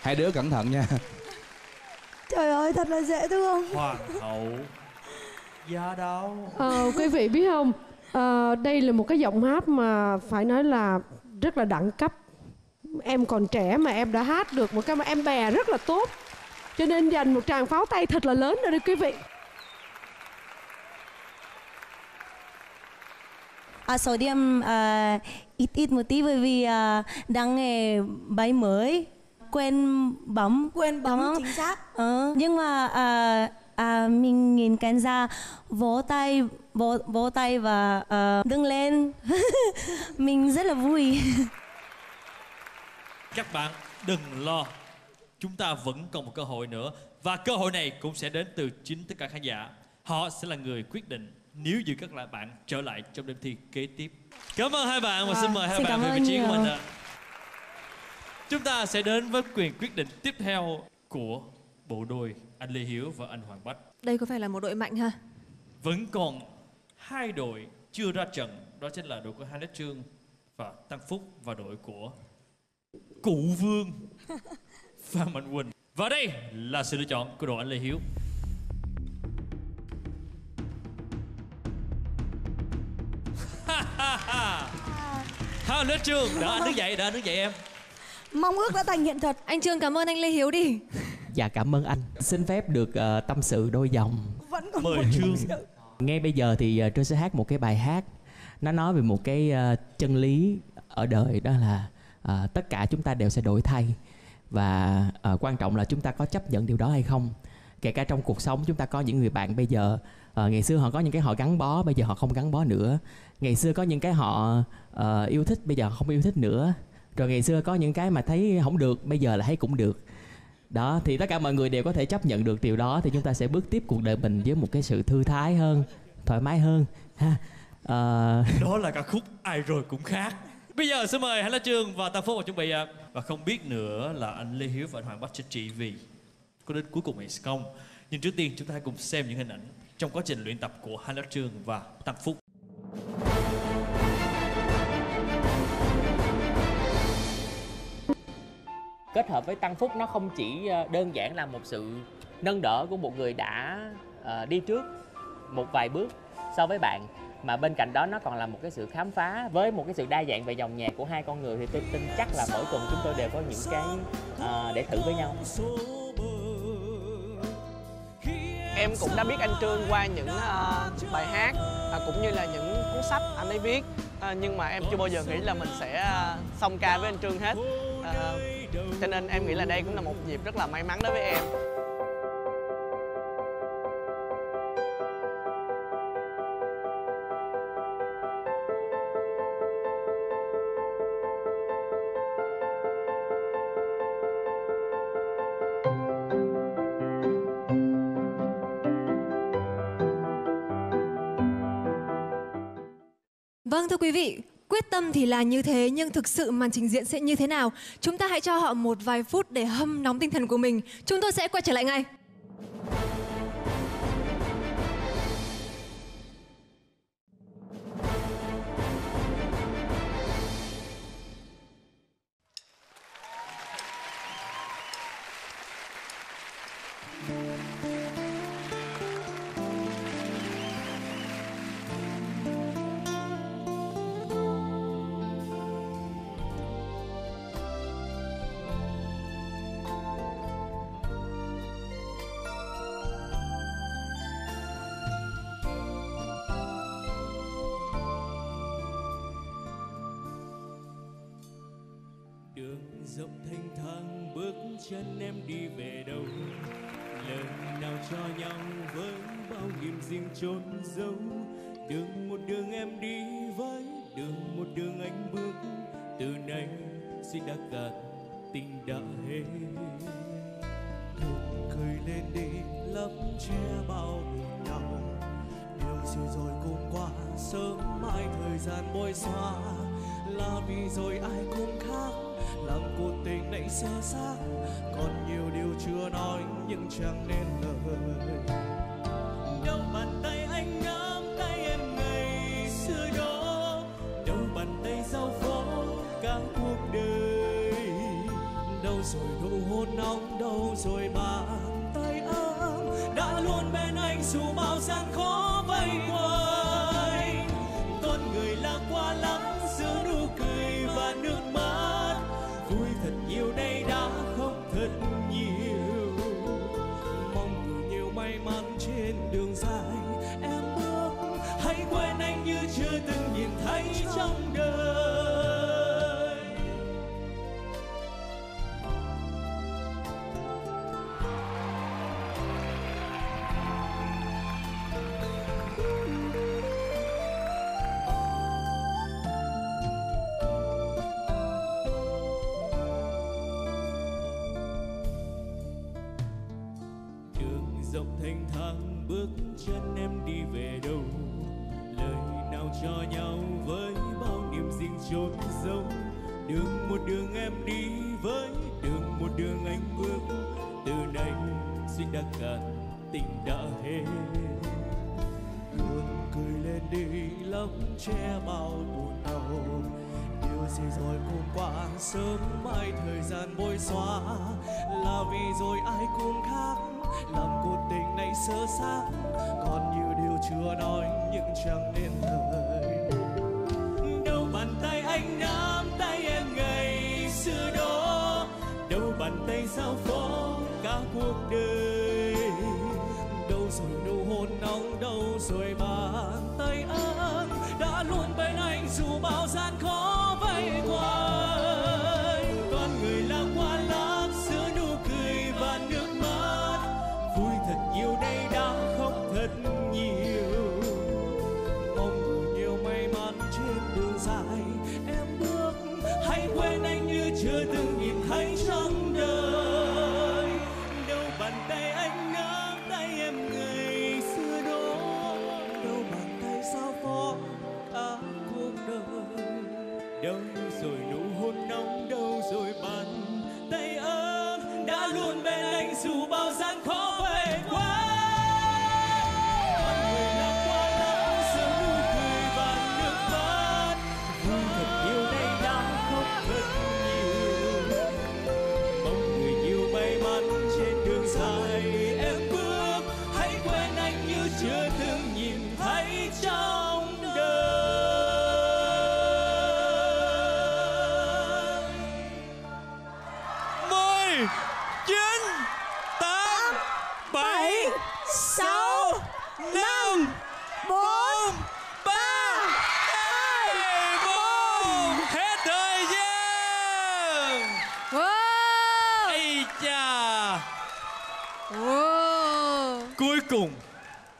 Hai đứa cẩn thận nha. Trời ơi, thật là dễ thương. hoàng hậu gia đâu Ờ, quý vị biết không? Ờ, đây là một cái giọng hát mà phải nói là rất là đẳng cấp. Em còn trẻ mà em đã hát được một cái mà em bè rất là tốt. Cho nên dành một tràng pháo tay thật là lớn rồi đấy quý vị. à, số điểm à, ít ít một tí bởi vì à, đang nghe bài mới quên bấm. Quên bấm đúng không? chính xác. Ờ, nhưng mà à, à, mình nhìn khán giả vỗ tay vỗ, vỗ tay và à, đứng lên. Mình rất là vui. Các bạn đừng lo chúng ta vẫn còn một cơ hội nữa. Và cơ hội này cũng sẽ đến từ chính tất cả khán giả. Họ sẽ là người quyết định nếu như các bạn trở lại trong đêm thi kế tiếp. Cảm ơn hai bạn và xin mời hai xin bạn về vị trí của mình ạ chúng ta sẽ đến với quyền quyết định tiếp theo của bộ đôi anh Lê Hiếu và anh Hoàng Bách. Đây có phải là một đội mạnh ha? vẫn còn hai đội chưa ra trận. Đó chính là đội của Hai Đất Trương và Tăng Phúc và đội của Cụ Vương Phan Mạnh Quỳnh. Và đây là sự lựa chọn của đội anh Lê Hiếu. Hai Đất Trương đỡ anh đứng dậy đỡ anh đứng dậy em Mong ước đã thành hiện thực. Anh Trương cảm ơn anh Lê Hiếu đi. Dạ cảm ơn anh. Xin phép được ờ, tâm sự đôi dòng. Vẫn còn Mời Trương. Ngay bây giờ thì uh, Trương sẽ hát một cái bài hát. Nó nói về một cái ờ, chân lý ở đời đó là ờ, Tất cả chúng ta đều sẽ đổi thay. Và ờ, quan trọng là chúng ta có chấp nhận điều đó hay không. Kể cả trong cuộc sống chúng ta có những người bạn bây giờ ờ, ngày xưa họ có những cái họ gắn bó bây giờ họ không gắn bó nữa. Ngày xưa có những cái họ ờ, yêu thích bây giờ họ không yêu thích nữa rồi ngày xưa có những cái mà thấy không được bây giờ là thấy cũng được. Đó thì tất cả mọi người đều có thể chấp nhận được điều đó thì chúng ta sẽ bước tiếp cuộc đời mình với một cái sự thư thái hơn thoải mái hơn ha. Ờ, đó là ca khúc ai rồi cũng khác. Bây giờ xin mời Hải La Trương và Tăng Phúc vào chuẩn bị ạ. Và không biết nữa là anh Lê Hiếu và anh Hoàng Bách sẽ trị vì có đến cuối cùng hay không. Nhưng trước tiên chúng ta hãy cùng xem những hình ảnh trong quá trình luyện tập của Hải La Trương và Tăng Phúc kết hợp với tăng phúc nó không chỉ ờ, đơn giản là một sự nâng đỡ của một người đã uh, đi trước một vài bước so với bạn mà bên cạnh đó nó còn là một cái sự khám phá với một cái sự đa dạng về dòng nhạc của hai con người thì tôi tin chắc là mỗi tuần chúng tôi đều có những cái uh, để thử với nhau. Em cũng đã biết anh Trương qua những uh, bài hát và cũng như là những cuốn sách anh ấy viết. Uh, nhưng mà em chưa bao giờ nghĩ là mình sẽ uh, song ca với anh Trương hết. Uh, cho nên em nghĩ là đây cũng là một dịp rất là may mắn đối với em. Vâng thưa quý vị, quyết tâm thì là như thế, nhưng thực sự màn trình diễn sẽ như thế nào? Chúng ta hãy cho họ một vài phút để hâm nóng tinh thần của mình. Chúng tôi sẽ quay trở lại ngay. Cho nhau với bao niềm riêng trốn giấu. Đường một đường em đi với đường một đường anh bước. Từ nay xin đã cạn tình đã hết. Hương cười lên đi lấp che bao buồn đau. Điều gì rồi cũng qua, sớm mai thời gian bôi xóa là vì rồi ai cũng khác làm cuộc tình này sơ xác, còn nhiều điều chưa nói, nhưng chẳng nên lời đâu bàn tay anh nắm tay em ngày xưa đó, đâu bàn tay giao phó cả cuộc đời. Đâu rồi nụ hôn nóng, đâu rồi bàn tay ấm, đã luôn bên anh dù bao gian khó. Cho nhau với bao niềm riêng chôn giấu. Đường một đường em đi với đường một đường anh bước. Từ nay duyên đã cạn tình đã hết. Luôn cười lên đi lấp che bao buồn đau điều gì rồi cũng qua, sớm mai thời gian bôi xóa. Là vì rồi ai cũng khác, làm cuộc tình này sơ xác. Còn nhiều điều chưa nói, nhưng chẳng nên lời rồi bàn tay ấm đã luôn bên anh dù bao gian khó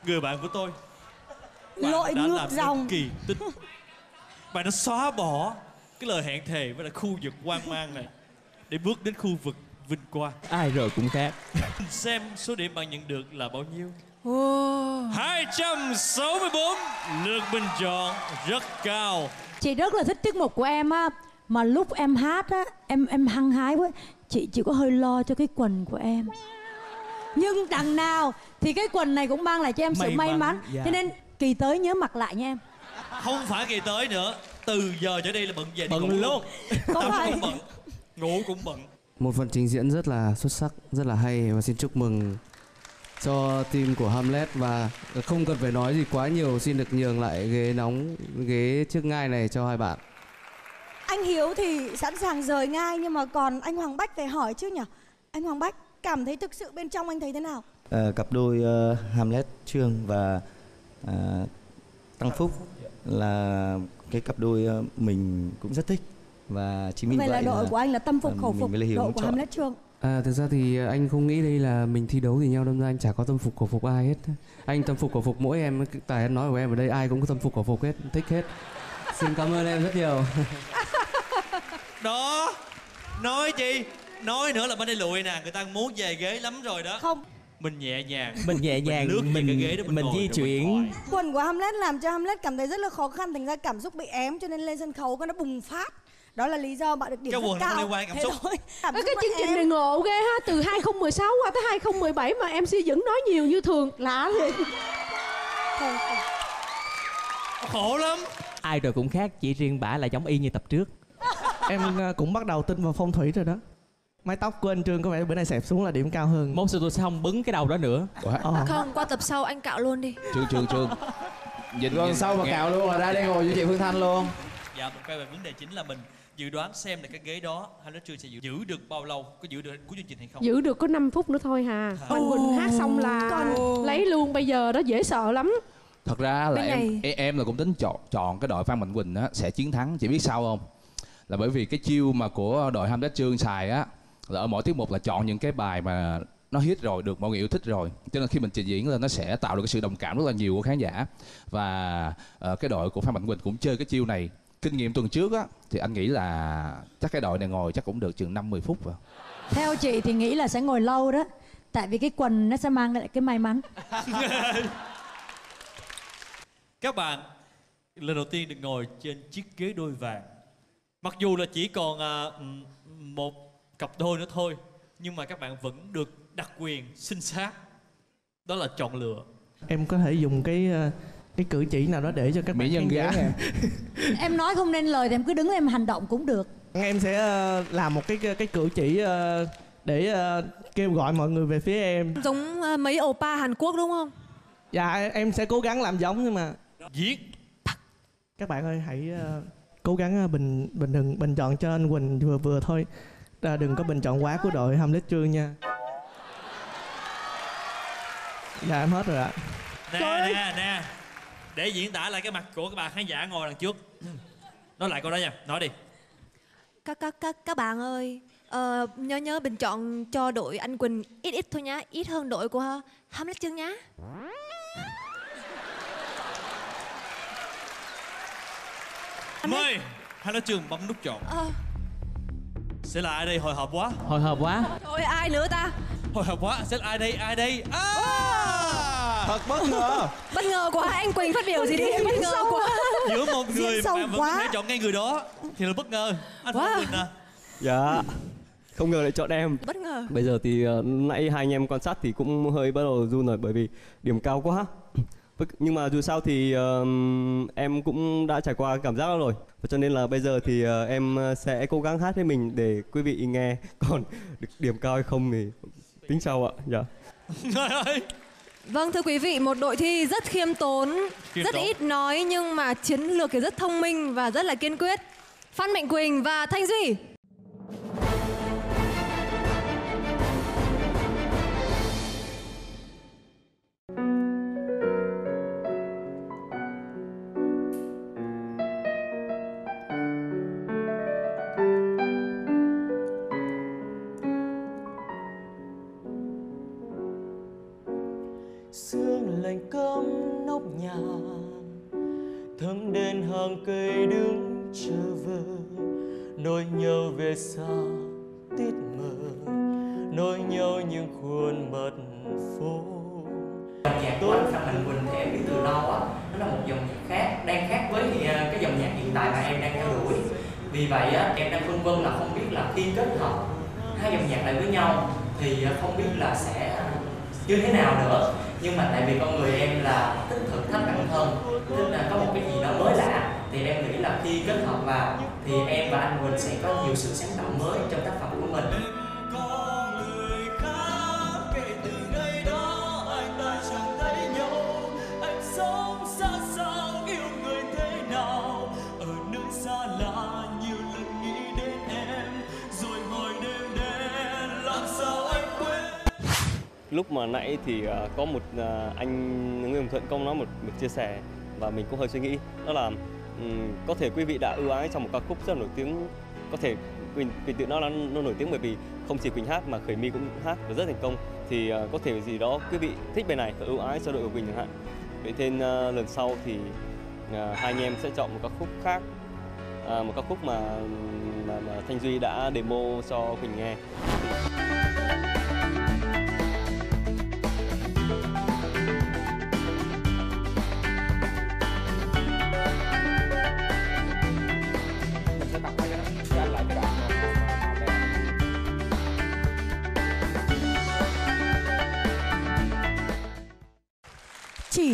người bạn của tôi. Bạn Lội đã ngược làm dòng. kỳ tích. Bạn đã xóa bỏ cái lời hẹn thề với là khu vực hoang mang này để bước đến khu vực vinh quang. Ai rồi cũng khác. Xem số điểm bạn nhận được là bao nhiêu? 264 lượt bình chọn rất cao. Chị rất là thích tiết mục của em á mà lúc em hát á em em hăng hái quá. Chị chỉ có hơi lo cho cái quần của em nhưng đằng nào thì cái quần này cũng mang lại cho em sự May may mắn, mắn dạ. cho nên kỳ tới nhớ mặc lại nha em không phải kỳ tới nữa từ giờ trở đi là bận về Bận ngủ luôn. Có phải. cũng bận ngủ cũng bận Một phần trình diễn rất là xuất sắc, rất là hay và xin chúc mừng cho team của Hamlet và không cần phải nói gì quá nhiều xin được nhường lại ghế nóng ghế trước ngai này cho hai bạn. Anh Hiếu thì sẵn sàng rời ngay nhưng mà còn anh Hoàng Bách phải hỏi chứ nhỉ? Anh Hoàng Bách cảm thấy thực sự bên trong anh thấy thế nào? Ờ, cặp đôi ờ, Hamlet Trương và ờ, Tăng Phúc là cái cặp đôi ờ, mình cũng rất thích và chính vì Vậy vậy, là đội của anh là tâm phục khẩu phục đội của chọn. Hamlet Trương. À, thực ra thì anh không nghĩ đây là mình thi đấu gì nhau đâm ra anh chả có tâm phục khẩu phục ai hết. Anh tâm phục khẩu phục mỗi em tài ăn nói của em ở đây ai cũng có tâm phục khẩu phục hết, thích hết. Xin cảm ơn em rất nhiều. đó nói chi nói nữa là bên đây lụi nè người ta muốn về ghế lắm rồi đó. Không. Mình nhẹ nhàng. Mình nhẹ nhàng lướt về mình cái ghế đó mình, mình ngồi di mình chuyển. Quần của Hamlet làm cho Hamlet cảm thấy rất là khó khăn thành ra cảm xúc bị ém cho nên lên sân khấu cái nó bùng phát. Đó là lý do bạn được điểm Cái quần cao. không liên quan cảm Thế xúc. thôi, cảm Ơ, xúc cái chương trình ém. này ngộ ghê ha từ 2016 qua tới 2017 mà MC vẫn nói nhiều như thường. Lạ thiệt khổ lắm. Ai rồi cũng khác chỉ riêng bả là giống y như tập trước. Em ờ, cũng bắt đầu tin vào phong thủy rồi đó mái tóc của anh trương có vẻ bữa nay xẹp xuống là điểm cao hơn. Mốt sau tôi sẽ không bứng cái đầu đó nữa. Ờ. Không, qua tập sau anh cạo luôn đi. Trương Trương Trương. Nhìn Vâng, gần sau mà nghe- cào luôn rồi ra đây ngồi với chị Phương Thanh luôn. Dạ một về vấn đề chính là mình dự đoán xem là cái ghế đó hay nó chưa sẽ giữ, được bao lâu có giữ được cuối chương trình hay không? Giữ được có 5 phút nữa thôi hà. Mạnh Quỳnh hát xong là Còn- lấy luôn bây giờ đó dễ sợ lắm. Thật ra là em, em em là cũng tính chọn chọn cái đội Phan Mạnh Quỳnh á sẽ chiến thắng chỉ biết sao không? Là bởi vì cái chiêu mà của đội Hamlet Trương xài á là ở mỗi tiết mục là chọn những cái bài mà nó hit rồi được mọi người yêu thích rồi. Cho nên khi mình trình diễn là nó sẽ tạo được cái sự đồng cảm rất là nhiều của khán giả. Và ờ, cái đội của Phan Mạnh Quỳnh cũng chơi cái chiêu này. Kinh nghiệm tuần trước á thì anh nghĩ là chắc cái đội này ngồi chắc cũng được chừng 50 phút vào theo chị thì nghĩ là sẽ ngồi lâu đó. Tại vì cái quần nó sẽ mang lại cái may mắn. Các bạn lần đầu tiên được ngồi trên chiếc ghế đôi vàng. Mặc dù là chỉ còn à, một cặp đôi nữa thôi nhưng mà các bạn vẫn được đặc quyền sinh sát đó là chọn lựa. Em có thể dùng cái ờ, cái cử chỉ nào đó để cho các Mỹ bạn nhân giả ghế em. nói không nên lời thì em cứ đứng em hành động cũng được. Em sẽ ờ, làm một cái cái cử chỉ ờ, để kêu gọi mọi người về phía em. Giống mấy oppa Hàn Quốc đúng không? dạ em sẽ cố gắng làm giống nhưng mà giết. Các bạn ơi hãy cố gắng bình bình đừng bình chọn cho anh Quỳnh vừa vừa thôi à, đừng có bình chọn quá của đội Hamlet Trương nha. Dạ em hết rồi ạ. Nè nè nè. Để diễn tả lại cái mặt của các bạn khán giả ngồi đằng trước. Nói lại câu đó nha. Nói đi. Các các các các bạn ơi, ờ, nhớ nhớ bình chọn cho đội anh Quỳnh ít ít thôi nhá, ít hơn đội của Hamlet Trương nhá. mời. Hai nói trường bấm nút chọn. Ờ, sẽ là ai đây? Hồi hộp quá. Hồi hộp quá. Thôi ai nữa ta? hồi hộp quá. Sẽ là ai đây? Ai đây? À! thật bất ngờ. Bất ngờ quá, anh Quỳnh phát biểu gì đi, bất ngờ quá. giữa một người mà vẫn quá. có chọn ngay người đó thì là bất ngờ. Anh Wow. Quỳnh à. Dạ. Không ngờ lại chọn em. Bất ngờ. Bây giờ thì ờ, nãy hai anh em quan sát thì cũng hơi bắt đầu run rồi bởi vì điểm cao quá Nhưng mà dù sao thì ờ, em cũng đã trải qua cảm giác đó rồi Và cho nên là bây giờ thì ờ, em sẽ cố gắng hát ให้ mình để quý vị nghe Còn được điểm cao hay không thì tính sau ạ Dạ Trời ơi Vâng thưa quý vị, một đội thi rất khiêm tốn, Khiêm rất tốn. ít nói nhưng mà chiến lược thì rất thông minh và rất là kiên quyết. Phan Mạnh Quỳnh và Thanh Duy. Vì vậy á, em đang phân vân là không biết là khi kết hợp hai dòng nhạc lại với nhau thì à, không biết là sẽ như thế nào nữa. Nhưng mà tại vì con người em là thích thử thách bản thân, thích là có một cái gì đó mới lạ, thì em nghĩ là khi kết hợp vào thì em và anh Quỳnh sẽ có nhiều sự sáng tạo mới trong tác phẩm của mình. Lúc mà nãy thì ờ, có một ờ, anh Nguyễn đồng Thuận công nói một, một chia sẻ và mình cũng hơi suy nghĩ. Đó là có thể quý vị đã ưu ái trong một ca khúc rất nổi tiếng có thể Quỳnh, Quỳnh tự nó là nó nổi tiếng bởi vì không chỉ Quỳnh hát mà Khởi My cũng hát và rất thành công. Thì ờ, có thể gì đó quý vị thích bài này và ưu ái cho đội của Quỳnh chẳng hạn. Vậy nên lần sau thì hai anh em sẽ chọn một ca khúc khác à, một ca khúc mà, mà mà Thanh Duy đã demo cho Quỳnh nghe.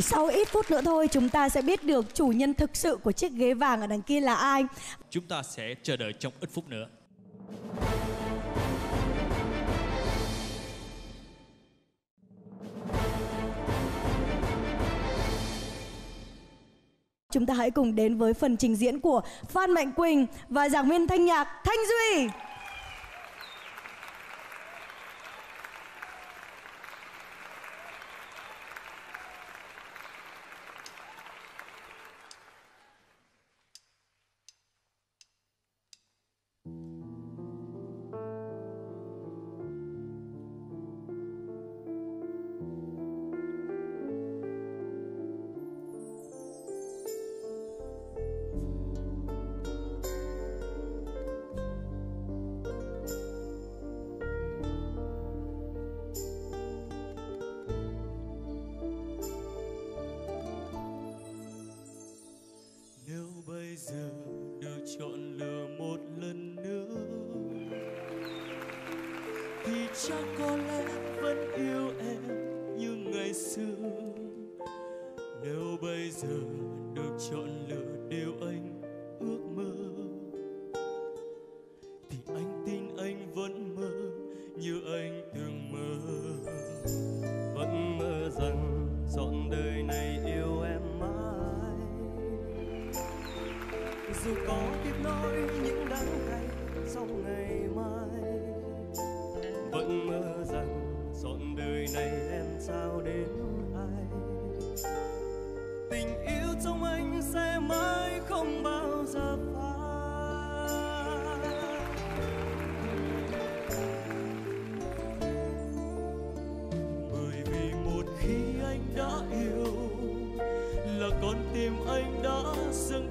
Chỉ sau ít phút nữa thôi chúng ta sẽ biết được chủ nhân thực sự của chiếc ghế vàng ở đằng kia là ai. Chúng ta sẽ chờ đợi trong ít phút nữa. Chúng ta hãy cùng đến với phần trình diễn của Phan Mạnh Quỳnh và giảng viên thanh nhạc Thanh Duy.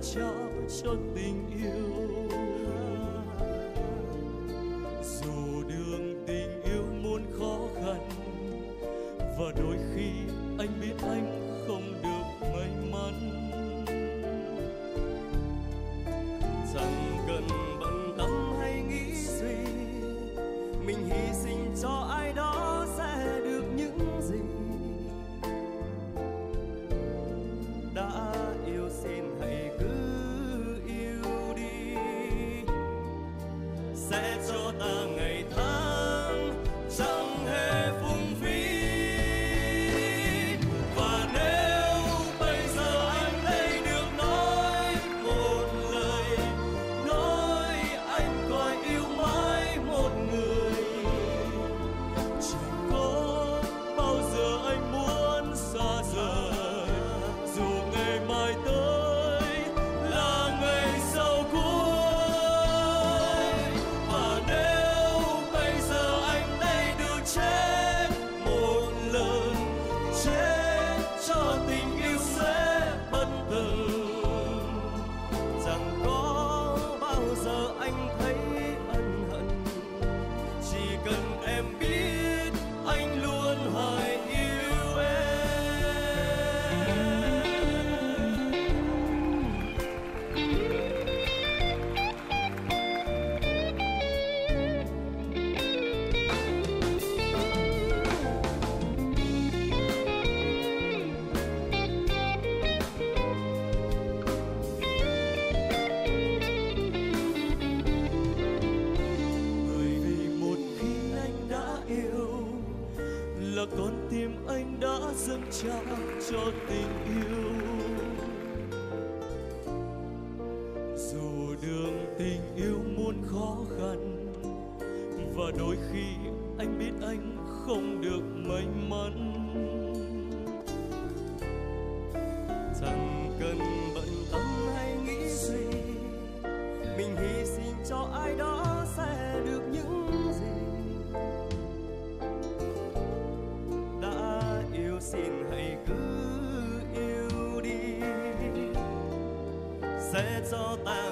Dâng trao cho tình trao sẽ cho ta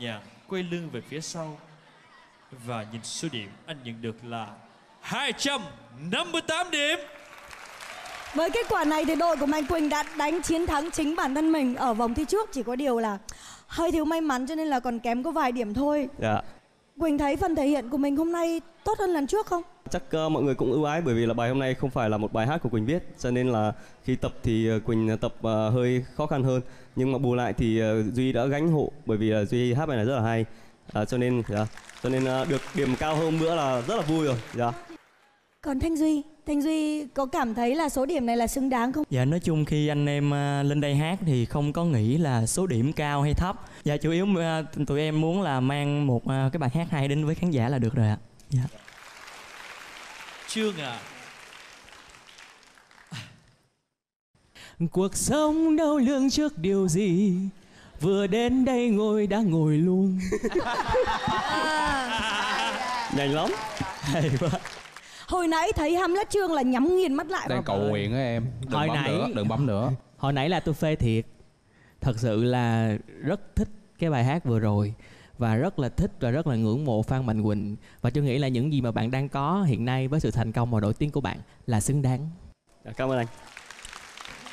nhàng quay lưng về phía sau Và nhìn số điểm anh nhận được là 258 điểm. Với kết quả này thì đội của Mạnh Quỳnh đã đánh chiến thắng chính bản thân mình ở vòng thi trước. Chỉ có điều là hơi thiếu may mắn cho nên là còn kém có vài điểm thôi. Dạ. Quỳnh thấy phần thể hiện của mình hôm nay tốt hơn lần trước không? Chắc ờ, mọi người cũng ưu ái bởi vì là bài hôm nay không phải là một bài hát của Quỳnh viết cho nên là khi tập thì ờ, Quỳnh tập ờ, hơi khó khăn hơn. Nhưng mà bù lại thì ờ, Duy đã gánh hộ bởi vì là Duy hát bài này rất là hay. À, cho nên dạ, cho nên ờ, được điểm cao hơn nữa là rất là vui rồi dạ. Còn Thanh Duy, Thanh Duy có cảm thấy là số điểm này là xứng đáng không? Dạ nói chung khi anh em lên đây hát thì không có nghĩ là số điểm cao hay thấp. Dạ chủ yếu tụi em muốn là mang một cái bài hát hay đến với khán giả là được rồi ạ. Dạ Trương à? Cuộc sống đâu lường trước điều gì? Vừa đến đây ngồi đã ngồi luôn. Nhanh lắm. Hay quá. Hồi nãy thấy Hamlet Trương là nhắm nghiền mắt lại đang cầu nguyện á em. Đừng Hồi bấm nãy- nữa đừng bấm nữa. Hồi nãy là tôi phê thiệt. Thật sự là rất thích cái bài hát vừa rồi Và rất là thích và rất là ngưỡng mộ Phan Mạnh Quỳnh. Và tôi nghĩ là những gì mà bạn đang có hiện nay với sự thành công và nổi tiếng của bạn là xứng đáng. Dạ, cảm ơn anh.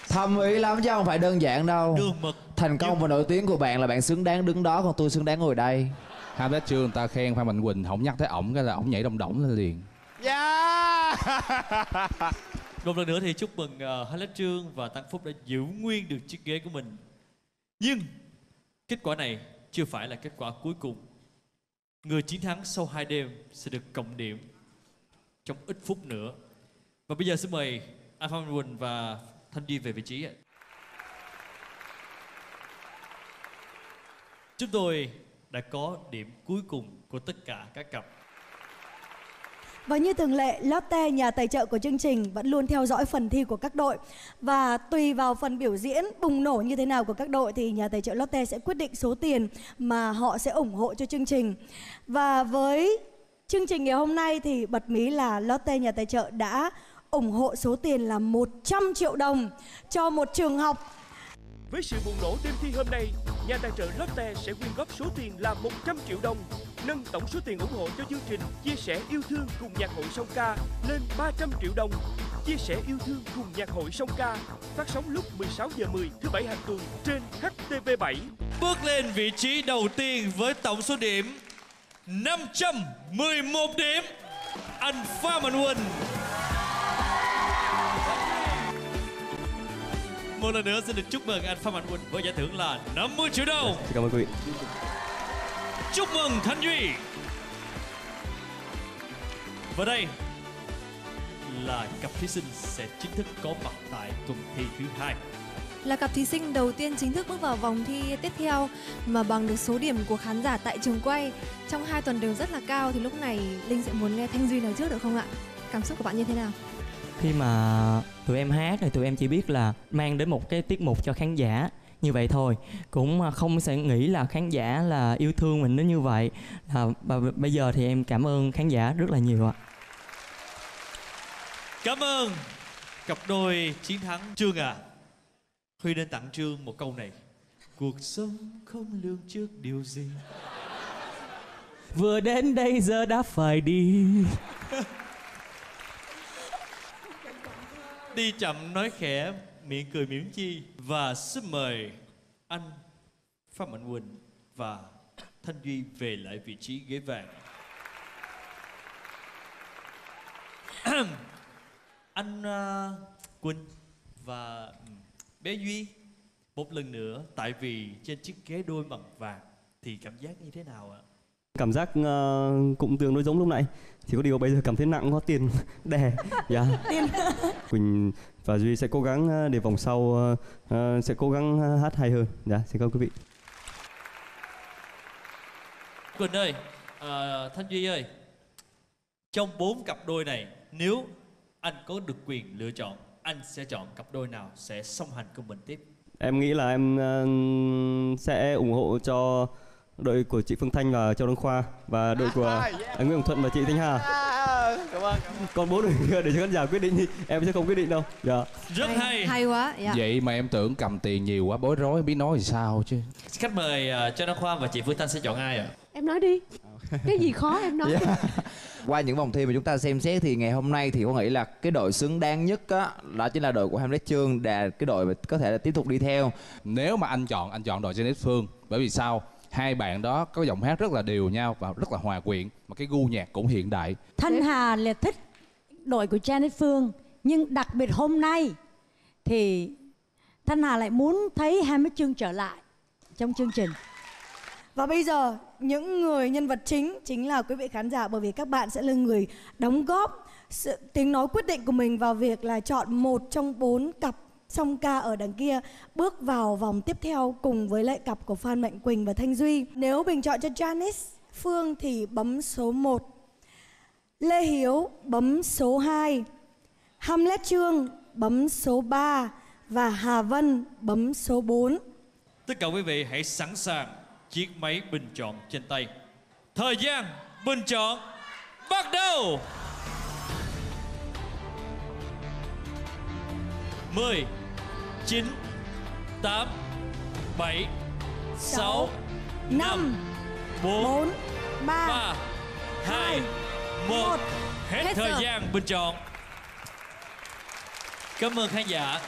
Thâm ý lắm chứ không phải đơn giản đâu. Đường mật Thành công và nổi tiếng của bạn là bạn xứng đáng đứng đó Còn tôi xứng đáng ngồi đây. Hamlet chưa người ta khen Phan Mạnh Quỳnh không nhắc tới ổng cái là ổng nhảy đồng đỏng lên liền. Một lần nữa thì chúc mừng uh, Highlight Trương và Tăng Phúc đã giữ nguyên được chiếc ghế của mình. Nhưng kết quả này chưa phải là kết quả cuối cùng. Người chiến thắng sau hai đêm sẽ được cộng điểm trong ít phút nữa. Và bây giờ xin mời anh Phan Quỳnh và Thanh Duy về vị trí ạ. Chúng tôi đã có điểm cuối cùng của tất cả các cặp và như thường lệ, Lotte, nhà tài trợ của chương trình vẫn luôn theo dõi phần thi của các đội. Và tùy vào phần biểu diễn bùng nổ như thế nào của các đội thì nhà tài trợ Lotte sẽ quyết định số tiền mà họ sẽ ủng hộ cho chương trình. Và với chương trình ngày hôm nay thì bật mí là Lotte, nhà tài trợ đã ủng hộ số tiền là 100 triệu đồng cho một trường học Với sự bùng nổ đêm thi hôm nay, nhà tài trợ Lotte sẽ quyên góp số tiền là 100 triệu đồng, nâng tổng số tiền ủng hộ cho chương trình Chia sẻ yêu thương cùng nhạc hội song ca lên 300 triệu đồng. Chia sẻ yêu thương cùng nhạc hội song ca phát sóng lúc 16 giờ 10 thứ bảy hàng tuần trên HTV7. bước lên vị trí đầu tiên với tổng số điểm 511 điểm. Anh Phan Mạnh Quỳnh. Một lần nữa xin được chúc mừng anh Phan Mạnh Quỳnh với giải thưởng là 50 triệu đồng. Xin cảm ơn quý vị. Chúc mừng Thanh Duy. Và đây là cặp thí sinh sẽ chính thức có mặt tại tuần thi thứ hai. Là cặp thí sinh đầu tiên chính thức bước vào vòng thi tiếp theo mà bằng được số điểm của khán giả tại trường quay trong hai tuần đều rất là cao thì lúc này Linh sẽ muốn nghe Thanh Duy nói trước được không ạ? Cảm xúc của bạn như thế nào? khi mà tụi em hát thì tụi em chỉ biết là mang đến một cái tiết mục cho khán giả như vậy thôi cũng không sẽ nghĩ là khán giả là yêu thương mình đến như vậy à, và bây giờ thì em cảm ơn khán giả rất là nhiều ạ Cảm ơn cặp đôi chiến thắng Trương à. Huy nên tặng Trương một câu này. Cuộc sống không lường trước điều gì. vừa đến đây giờ đã phải đi Đi chậm nói khẽ, miệng cười mỉm chi. Và xin mời anh Phan Mạnh Quỳnh và Thanh Duy về lại vị trí ghế vàng. anh uh, Quỳnh và ừ, bé Duy một lần nữa tại vì trên chiếc ghế đôi bằng vàng thì cảm giác như thế nào ạ? Cảm giác ờ, cũng tương đối giống lúc nãy. Chỉ có điều bây giờ cảm thấy nặng quá tiền đè. Dạ. Quỳnh và Duy sẽ cố gắng ờ, để vòng sau ờ, sẽ cố gắng hát hay hơn. Dạ, xin cảm ơn quý vị. Quỳnh ơi, ờ, Thanh Duy ơi, trong bốn cặp đôi này nếu anh có được quyền lựa chọn, anh sẽ chọn cặp đôi nào sẽ song hành cùng mình tiếp? Em nghĩ là em ờ, sẽ ủng hộ cho đội của chị Phương Thanh và Châu Đăng Khoa và đội của anh Nguyễn Hồng Thuận và chị Thanh Hà. Cảm ơn. Còn bốn đội để cho khán giả quyết định đi. Em sẽ không quyết định đâu. Dạ. Rất hay. Hay quá. Dạ. Vậy mà em tưởng cầm tiền nhiều quá bối rối biết nói thì sao chứ. Khách mời uh, Châu Đăng Khoa và chị Phương Thanh sẽ chọn ai ạ? Em nói đi. Cái gì khó em nói. qua những vòng thi mà chúng ta xem xét thì ngày hôm nay thì có nghĩ là cái đội xứng đáng nhất á đó chính là đội của Hamlet Trương là cái đội mà có thể là tiếp tục đi theo Nếu mà anh chọn anh chọn đội Janet Phương bởi vì sao? Hai bạn đó có giọng hát rất là đều nhau và rất là hòa quyện mà cái gu nhạc cũng hiện đại. Thanh Hà là thích đội của Janet Phương nhưng đặc biệt hôm nay thì Thanh Hà lại muốn thấy Hamlet Trương trở lại trong chương trình. Và bây giờ những người nhân vật chính chính là quý vị khán giả bởi vì các bạn sẽ là người đóng góp sự tiếng nói quyết định của mình vào việc là chọn một trong bốn cặp song ca ở đằng kia bước vào vòng tiếp theo cùng với lại cặp của Phan Mạnh Quỳnh và Thanh Duy. Nếu bình chọn cho Janice Phương thì bấm số 1. Lê Hiếu bấm số 2. Hamlet Trương bấm số 3 và Hà Vân bấm số 4. Tất cả quý vị hãy sẵn sàng chiếc máy bình chọn trên tay. Thời gian bình chọn bắt đầu. 10 9 8 7 6 5 4 3 2 1 Hết Hết thời giờ. gian bình chọn. Cảm ơn khán giả.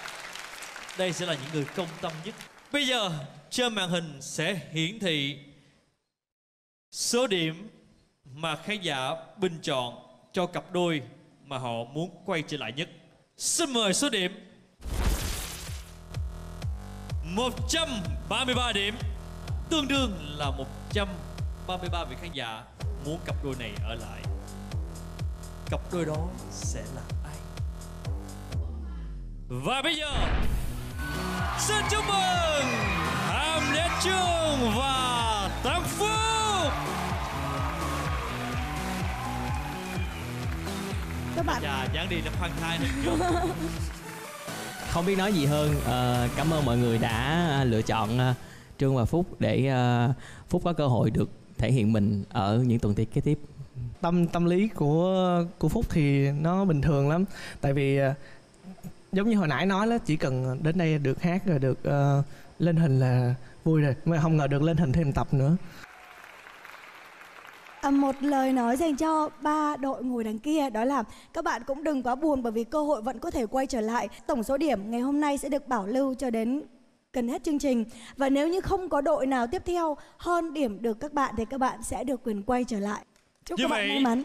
Đây sẽ là những người công tâm nhất. Bây giờ trên màn hình sẽ hiển thị số điểm mà khán giả bình chọn cho cặp đôi mà họ muốn quay trở lại nhất. Xin mời số điểm 133 điểm Tương đương là 133 vị khán giả muốn cặp đôi này ở lại Cặp đôi đó sẽ là ai? Và bây giờ Xin chúc mừng Hamlet Trương và Tăng Phúc Các bạn Chà, dáng đi nó khoan thai này? không biết nói gì hơn. Uh, cảm ơn mọi người đã à, lựa chọn uh, trương và phúc để uh, phúc có cơ hội được thể hiện mình ở những tuần tiếp kế tiếp. Tâm tâm lý của của phúc thì nó bình thường lắm. Tại vì uh, giống như hồi nãy nói đó chỉ cần đến đây được hát rồi được uh, lên hình là vui rồi. Mà không ngờ được lên hình thêm tập nữa. À, một lời nói dành cho ba đội ngồi đằng kia đó là các bạn cũng đừng quá buồn bởi vì cơ hội vẫn có thể quay trở lại. Tổng số điểm ngày hôm nay sẽ được bảo lưu cho đến gần hết chương trình và nếu như không có đội nào tiếp theo hơn điểm được các bạn thì các bạn sẽ được quyền quay trở lại chúc Như các bạn vậy, may mắn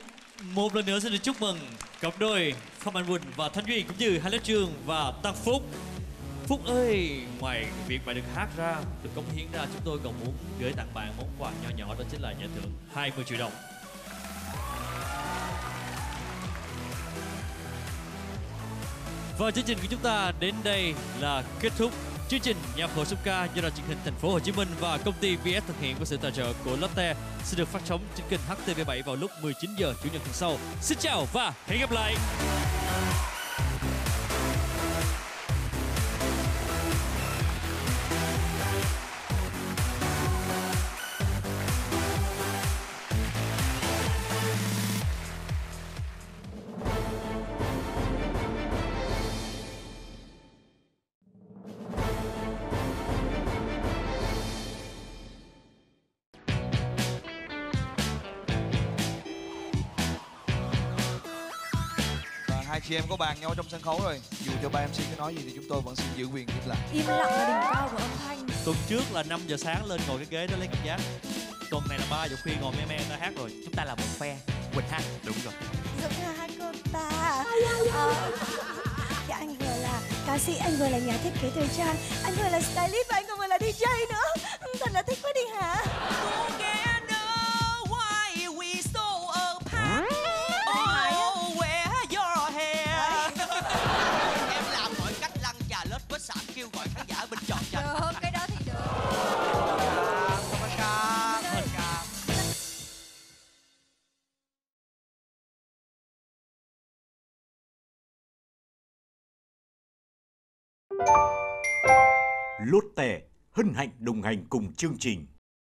Một lần nữa xin được chúc mừng cặp đôi Phạm Anh Quỳnh và Thanh Duy cũng như Hai Lớp Trường và Tăng Phúc. Phúc ơi, ngoài việc bạn được hát ra, được cống hiến ra, chúng tôi còn muốn gửi tặng bạn món quà nhỏ nhỏ đó chính là giải thưởng 20 triệu đồng. Và chương trình của chúng ta đến đây là kết thúc. Chương trình nhạc hội sông ca do đài truyền hình thành phố Hồ Chí Minh và công ty VS thực hiện với sự tài trợ của Lotte sẽ được phát sóng trên kênh HTV7 vào lúc 19 giờ chủ nhật tuần sau. Xin chào và hẹn gặp lại. Chị em có bàn nhau trong sân khấu rồi Dù cho ba MC có nói gì thì chúng tôi vẫn xin giữ quyền im lặng Im lặng là đỉnh cao của âm thanh Tuần trước là 5 giờ sáng lên ngồi cái ghế đó lấy cảm giác. Tuần này là 3 giờ khuya ngồi me me ta hát rồi. Chúng ta là một phe. Quỳnh hát. Đúng rồi. giống như hai cô ta Ờ, dạ anh vừa là ca sĩ anh vừa là nhà thiết kế thời trang anh vừa là stylist và anh còn vừa là dj nữa thật là thích quá đi hả Lotte hân hạnh đồng hành cùng chương trình.